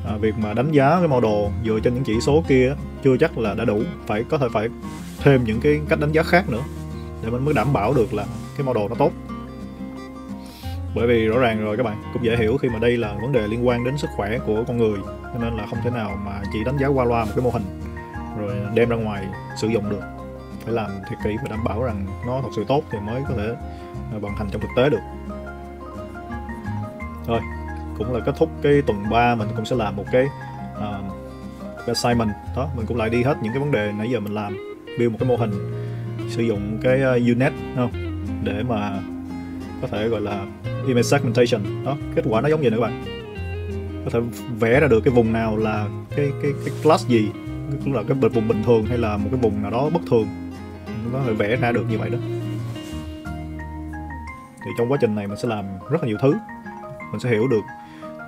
A: à, việc mà đánh giá cái model dựa trên những chỉ số kia chưa chắc là đã đủ phải có thể phải thêm những cái cách đánh giá khác nữa để mình mới đảm bảo được là cái model nó tốt. Bởi vì rõ ràng rồi các bạn cũng dễ hiểu khi mà đây là vấn đề liên quan đến sức khỏe của con người cho nên là không thể nào mà chỉ đánh giá qua loa một cái mô hình rồi đem ra ngoài sử dụng được. Phải làm thiệt kỹ và đảm bảo rằng nó thật sự tốt thì mới có thể vận hành trong thực tế được. Rồi cũng là kết thúc cái tuần 3 mình cũng sẽ làm một cái uh, assignment. Đó mình cũng lại đi hết những cái vấn đề nãy giờ mình làm. Build một cái mô hình sử dụng cái uh, unit không? Để mà có thể gọi là image segmentation. Đó kết quả nó giống gì nữa các bạn. Có thể vẽ ra được cái vùng nào là cái cái cái class gì cũng là cái vùng bình thường hay là một cái vùng nào đó bất thường. Nó có thể vẽ ra được như vậy đó thì trong quá trình này mình sẽ làm rất là nhiều thứ. Mình sẽ hiểu được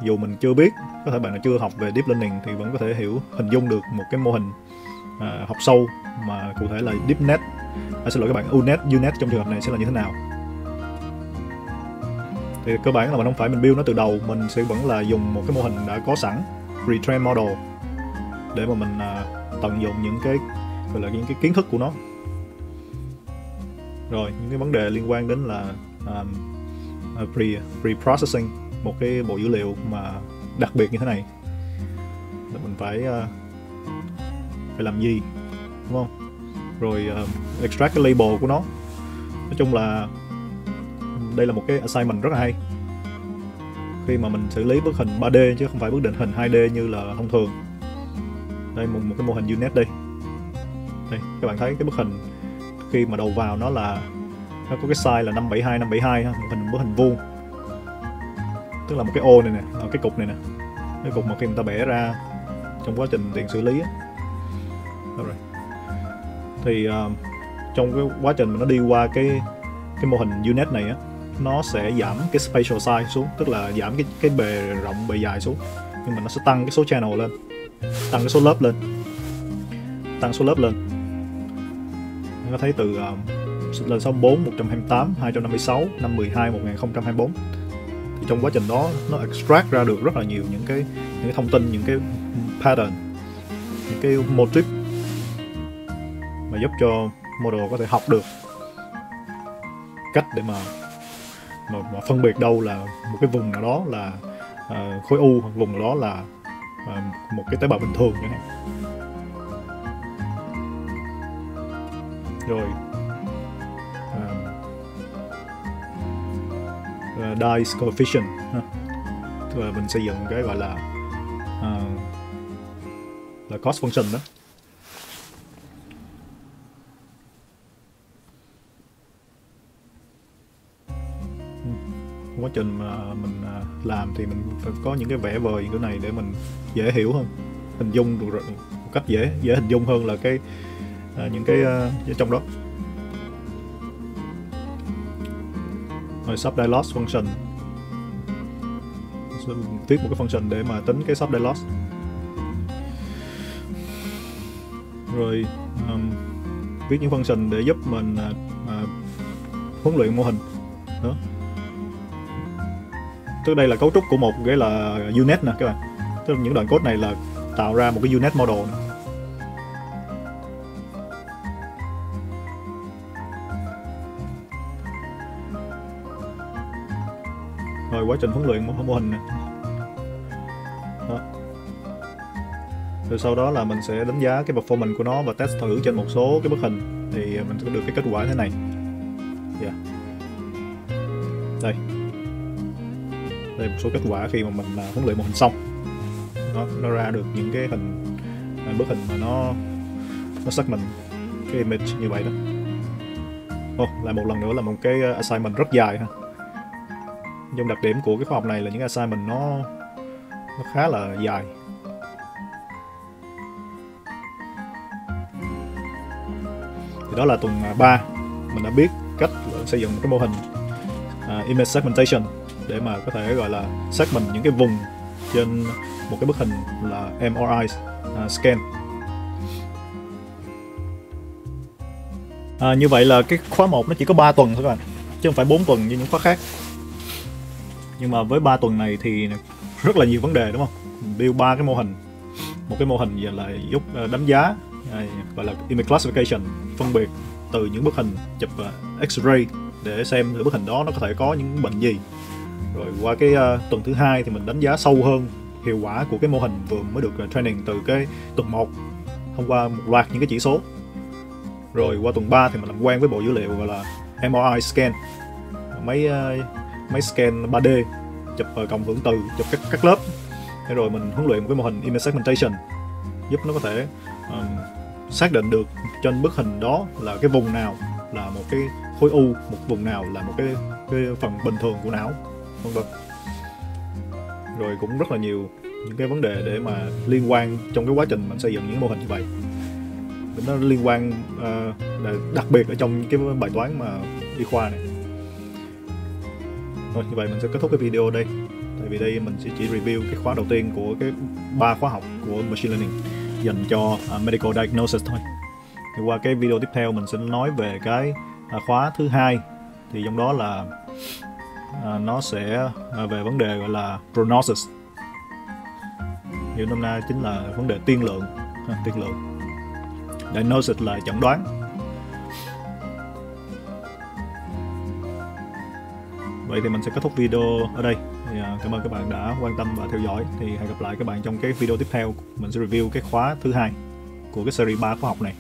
A: dù mình chưa biết có thể bạn nào chưa học về deep learning thì vẫn có thể hiểu hình dung được một cái mô hình à, học sâu mà cụ thể là deepnet. À, xin lỗi các bạn unet unet trong trường hợp này sẽ là như thế nào. Thì cơ bản là mình không phải mình build nó từ đầu mình sẽ vẫn là dùng một cái mô hình đã có sẵn retrain model để mà mình à, tận dụng những cái gọi là những cái kiến thức của nó. Rồi những cái vấn đề liên quan đến là um, uh, pre pre processing một cái bộ dữ liệu mà đặc biệt như thế này. Là mình phải uh, phải làm gì đúng không? Rồi uh, extract cái label của nó. Nói chung là đây là một cái assignment rất là hay. Khi mà mình xử lý bức hình 3D chứ không phải bức định hình 2D như là thông thường. Đây một, một cái mô hình UNet đây. Đây các bạn thấy cái bức hình khi mà đầu vào nó là nó có cái size là 572 572 ha, một hình bức hình vuông. Tức là một cái ô này nè cái cục này nè. Cái cục mà khi người ta bẻ ra trong quá trình tiền xử lý á. Rồi. Thì uh, trong cái quá trình mà nó đi qua cái cái mô hình unit này á nó sẽ giảm cái spatial size xuống tức là giảm cái cái bề rộng bề dài xuống. Nhưng mà nó sẽ tăng cái số channel lên tăng cái số lớp lên tăng số lớp lên. Nó thấy từ uh, lên số 4 128 256 năm 12 1024 thì trong quá trình đó nó extract ra được rất là nhiều những cái những cái thông tin những cái pattern những cái motif mà giúp cho model có thể học được cách để mà mà, mà phân biệt đâu là một cái vùng nào đó là uh, khối u hoặc vùng nào đó là uh, một cái tế bào bình thường chẳng hạn. Rồi uh, dice coefficient ha. tức là mình xây dựng cái gọi là uh, là cost function đó quá trình mà mình à, làm thì mình phải có những cái vẽ vời cái này để mình dễ hiểu hơn hình dung được một cách dễ dễ hình dung hơn là cái à, những cái uh, trong đó rồi subdiloss function. Viết một cái function để mà tính cái subdiloss rồi um, viết những function để giúp mình uh, uh, huấn luyện mô hình. Đó. Tức đây là cấu trúc của một cái là unit nè các bạn. Tức là những đoạn code này là tạo ra một cái unit model nè. Quá trình huấn luyện mô, mô hình này. đó. rồi sau đó là mình sẽ đánh giá cái performance của nó và test thử trên một số cái bức hình thì mình sẽ được cái kết quả thế này yeah. đây đây một số kết quả khi mà mình à, huấn luyện một hình xong nó nó ra được những cái hình à, bức hình mà nó nó xác mình cái image như vậy đó oh, lại một lần nữa là một cái à, assignment rất dài ha nhưng đặc điểm của cái khóa học này là những assignment nó nó khá là dài. Thì đó là tuần à, 3 mình đã biết cách xây dựng một cái mô hình uh, image segmentation để mà có thể gọi là xác những cái vùng trên một cái bức hình là MRI uh, à, scan. À, như vậy là cái khóa 1 nó chỉ có 3 tuần thôi các bạn chứ không phải 4 tuần như những khóa khác nhưng mà với 3 tuần này thì rất là nhiều vấn đề đúng không? Build ba cái mô hình. Một cái mô hình về là giúp ờ, đánh giá gọi là image classification phân biệt từ những bức hình chụp ờ, x-ray để xem thử bức hình đó nó có thể có những bệnh gì. Rồi qua cái uh, tuần thứ hai thì mình đánh giá sâu hơn hiệu quả của cái mô hình vừa mới được uh, training từ cái tuần 1 thông qua một loạt những cái chỉ số. Rồi qua tuần 3 thì mình làm quen với bộ dữ liệu gọi là MRI scan. Máy uh, máy scan 3D chụp ờ, cộng hưởng từ chụp các các lớp. Thế rồi mình huấn luyện một cái mô hình image segmentation giúp nó có thể um, xác định được trên bức hình đó là cái vùng nào là một cái khối u một vùng nào là một cái cái phần bình thường của não vân vân. Rồi cũng rất là nhiều những cái vấn đề để mà liên quan trong cái quá trình mình xây dựng những mô hình như vậy. Nó liên quan uh, đặc biệt ở trong cái bài toán mà y khoa này rồi như vậy mình sẽ kết thúc cái video đây. Tại vì đây mình sẽ chỉ review cái khóa đầu tiên của cái ba khóa học của machine learning dành cho uh, medical diagnosis thôi. Thì qua cái video tiếp theo mình sẽ nói về cái uh, khóa thứ hai. Thì trong đó là uh, nó sẽ uh, về vấn đề gọi là prognosis. Hiểu năm nay chính là vấn đề tiên lượng ha, tiên lượng. Diagnosis là chẩn đoán. Vậy thì mình sẽ kết thúc video ở đây. Thì, uh, cảm ơn các bạn đã quan tâm và theo dõi. Thì hẹn gặp lại các bạn trong cái video tiếp theo. Mình sẽ review cái khóa thứ hai của cái series 3 khóa học này.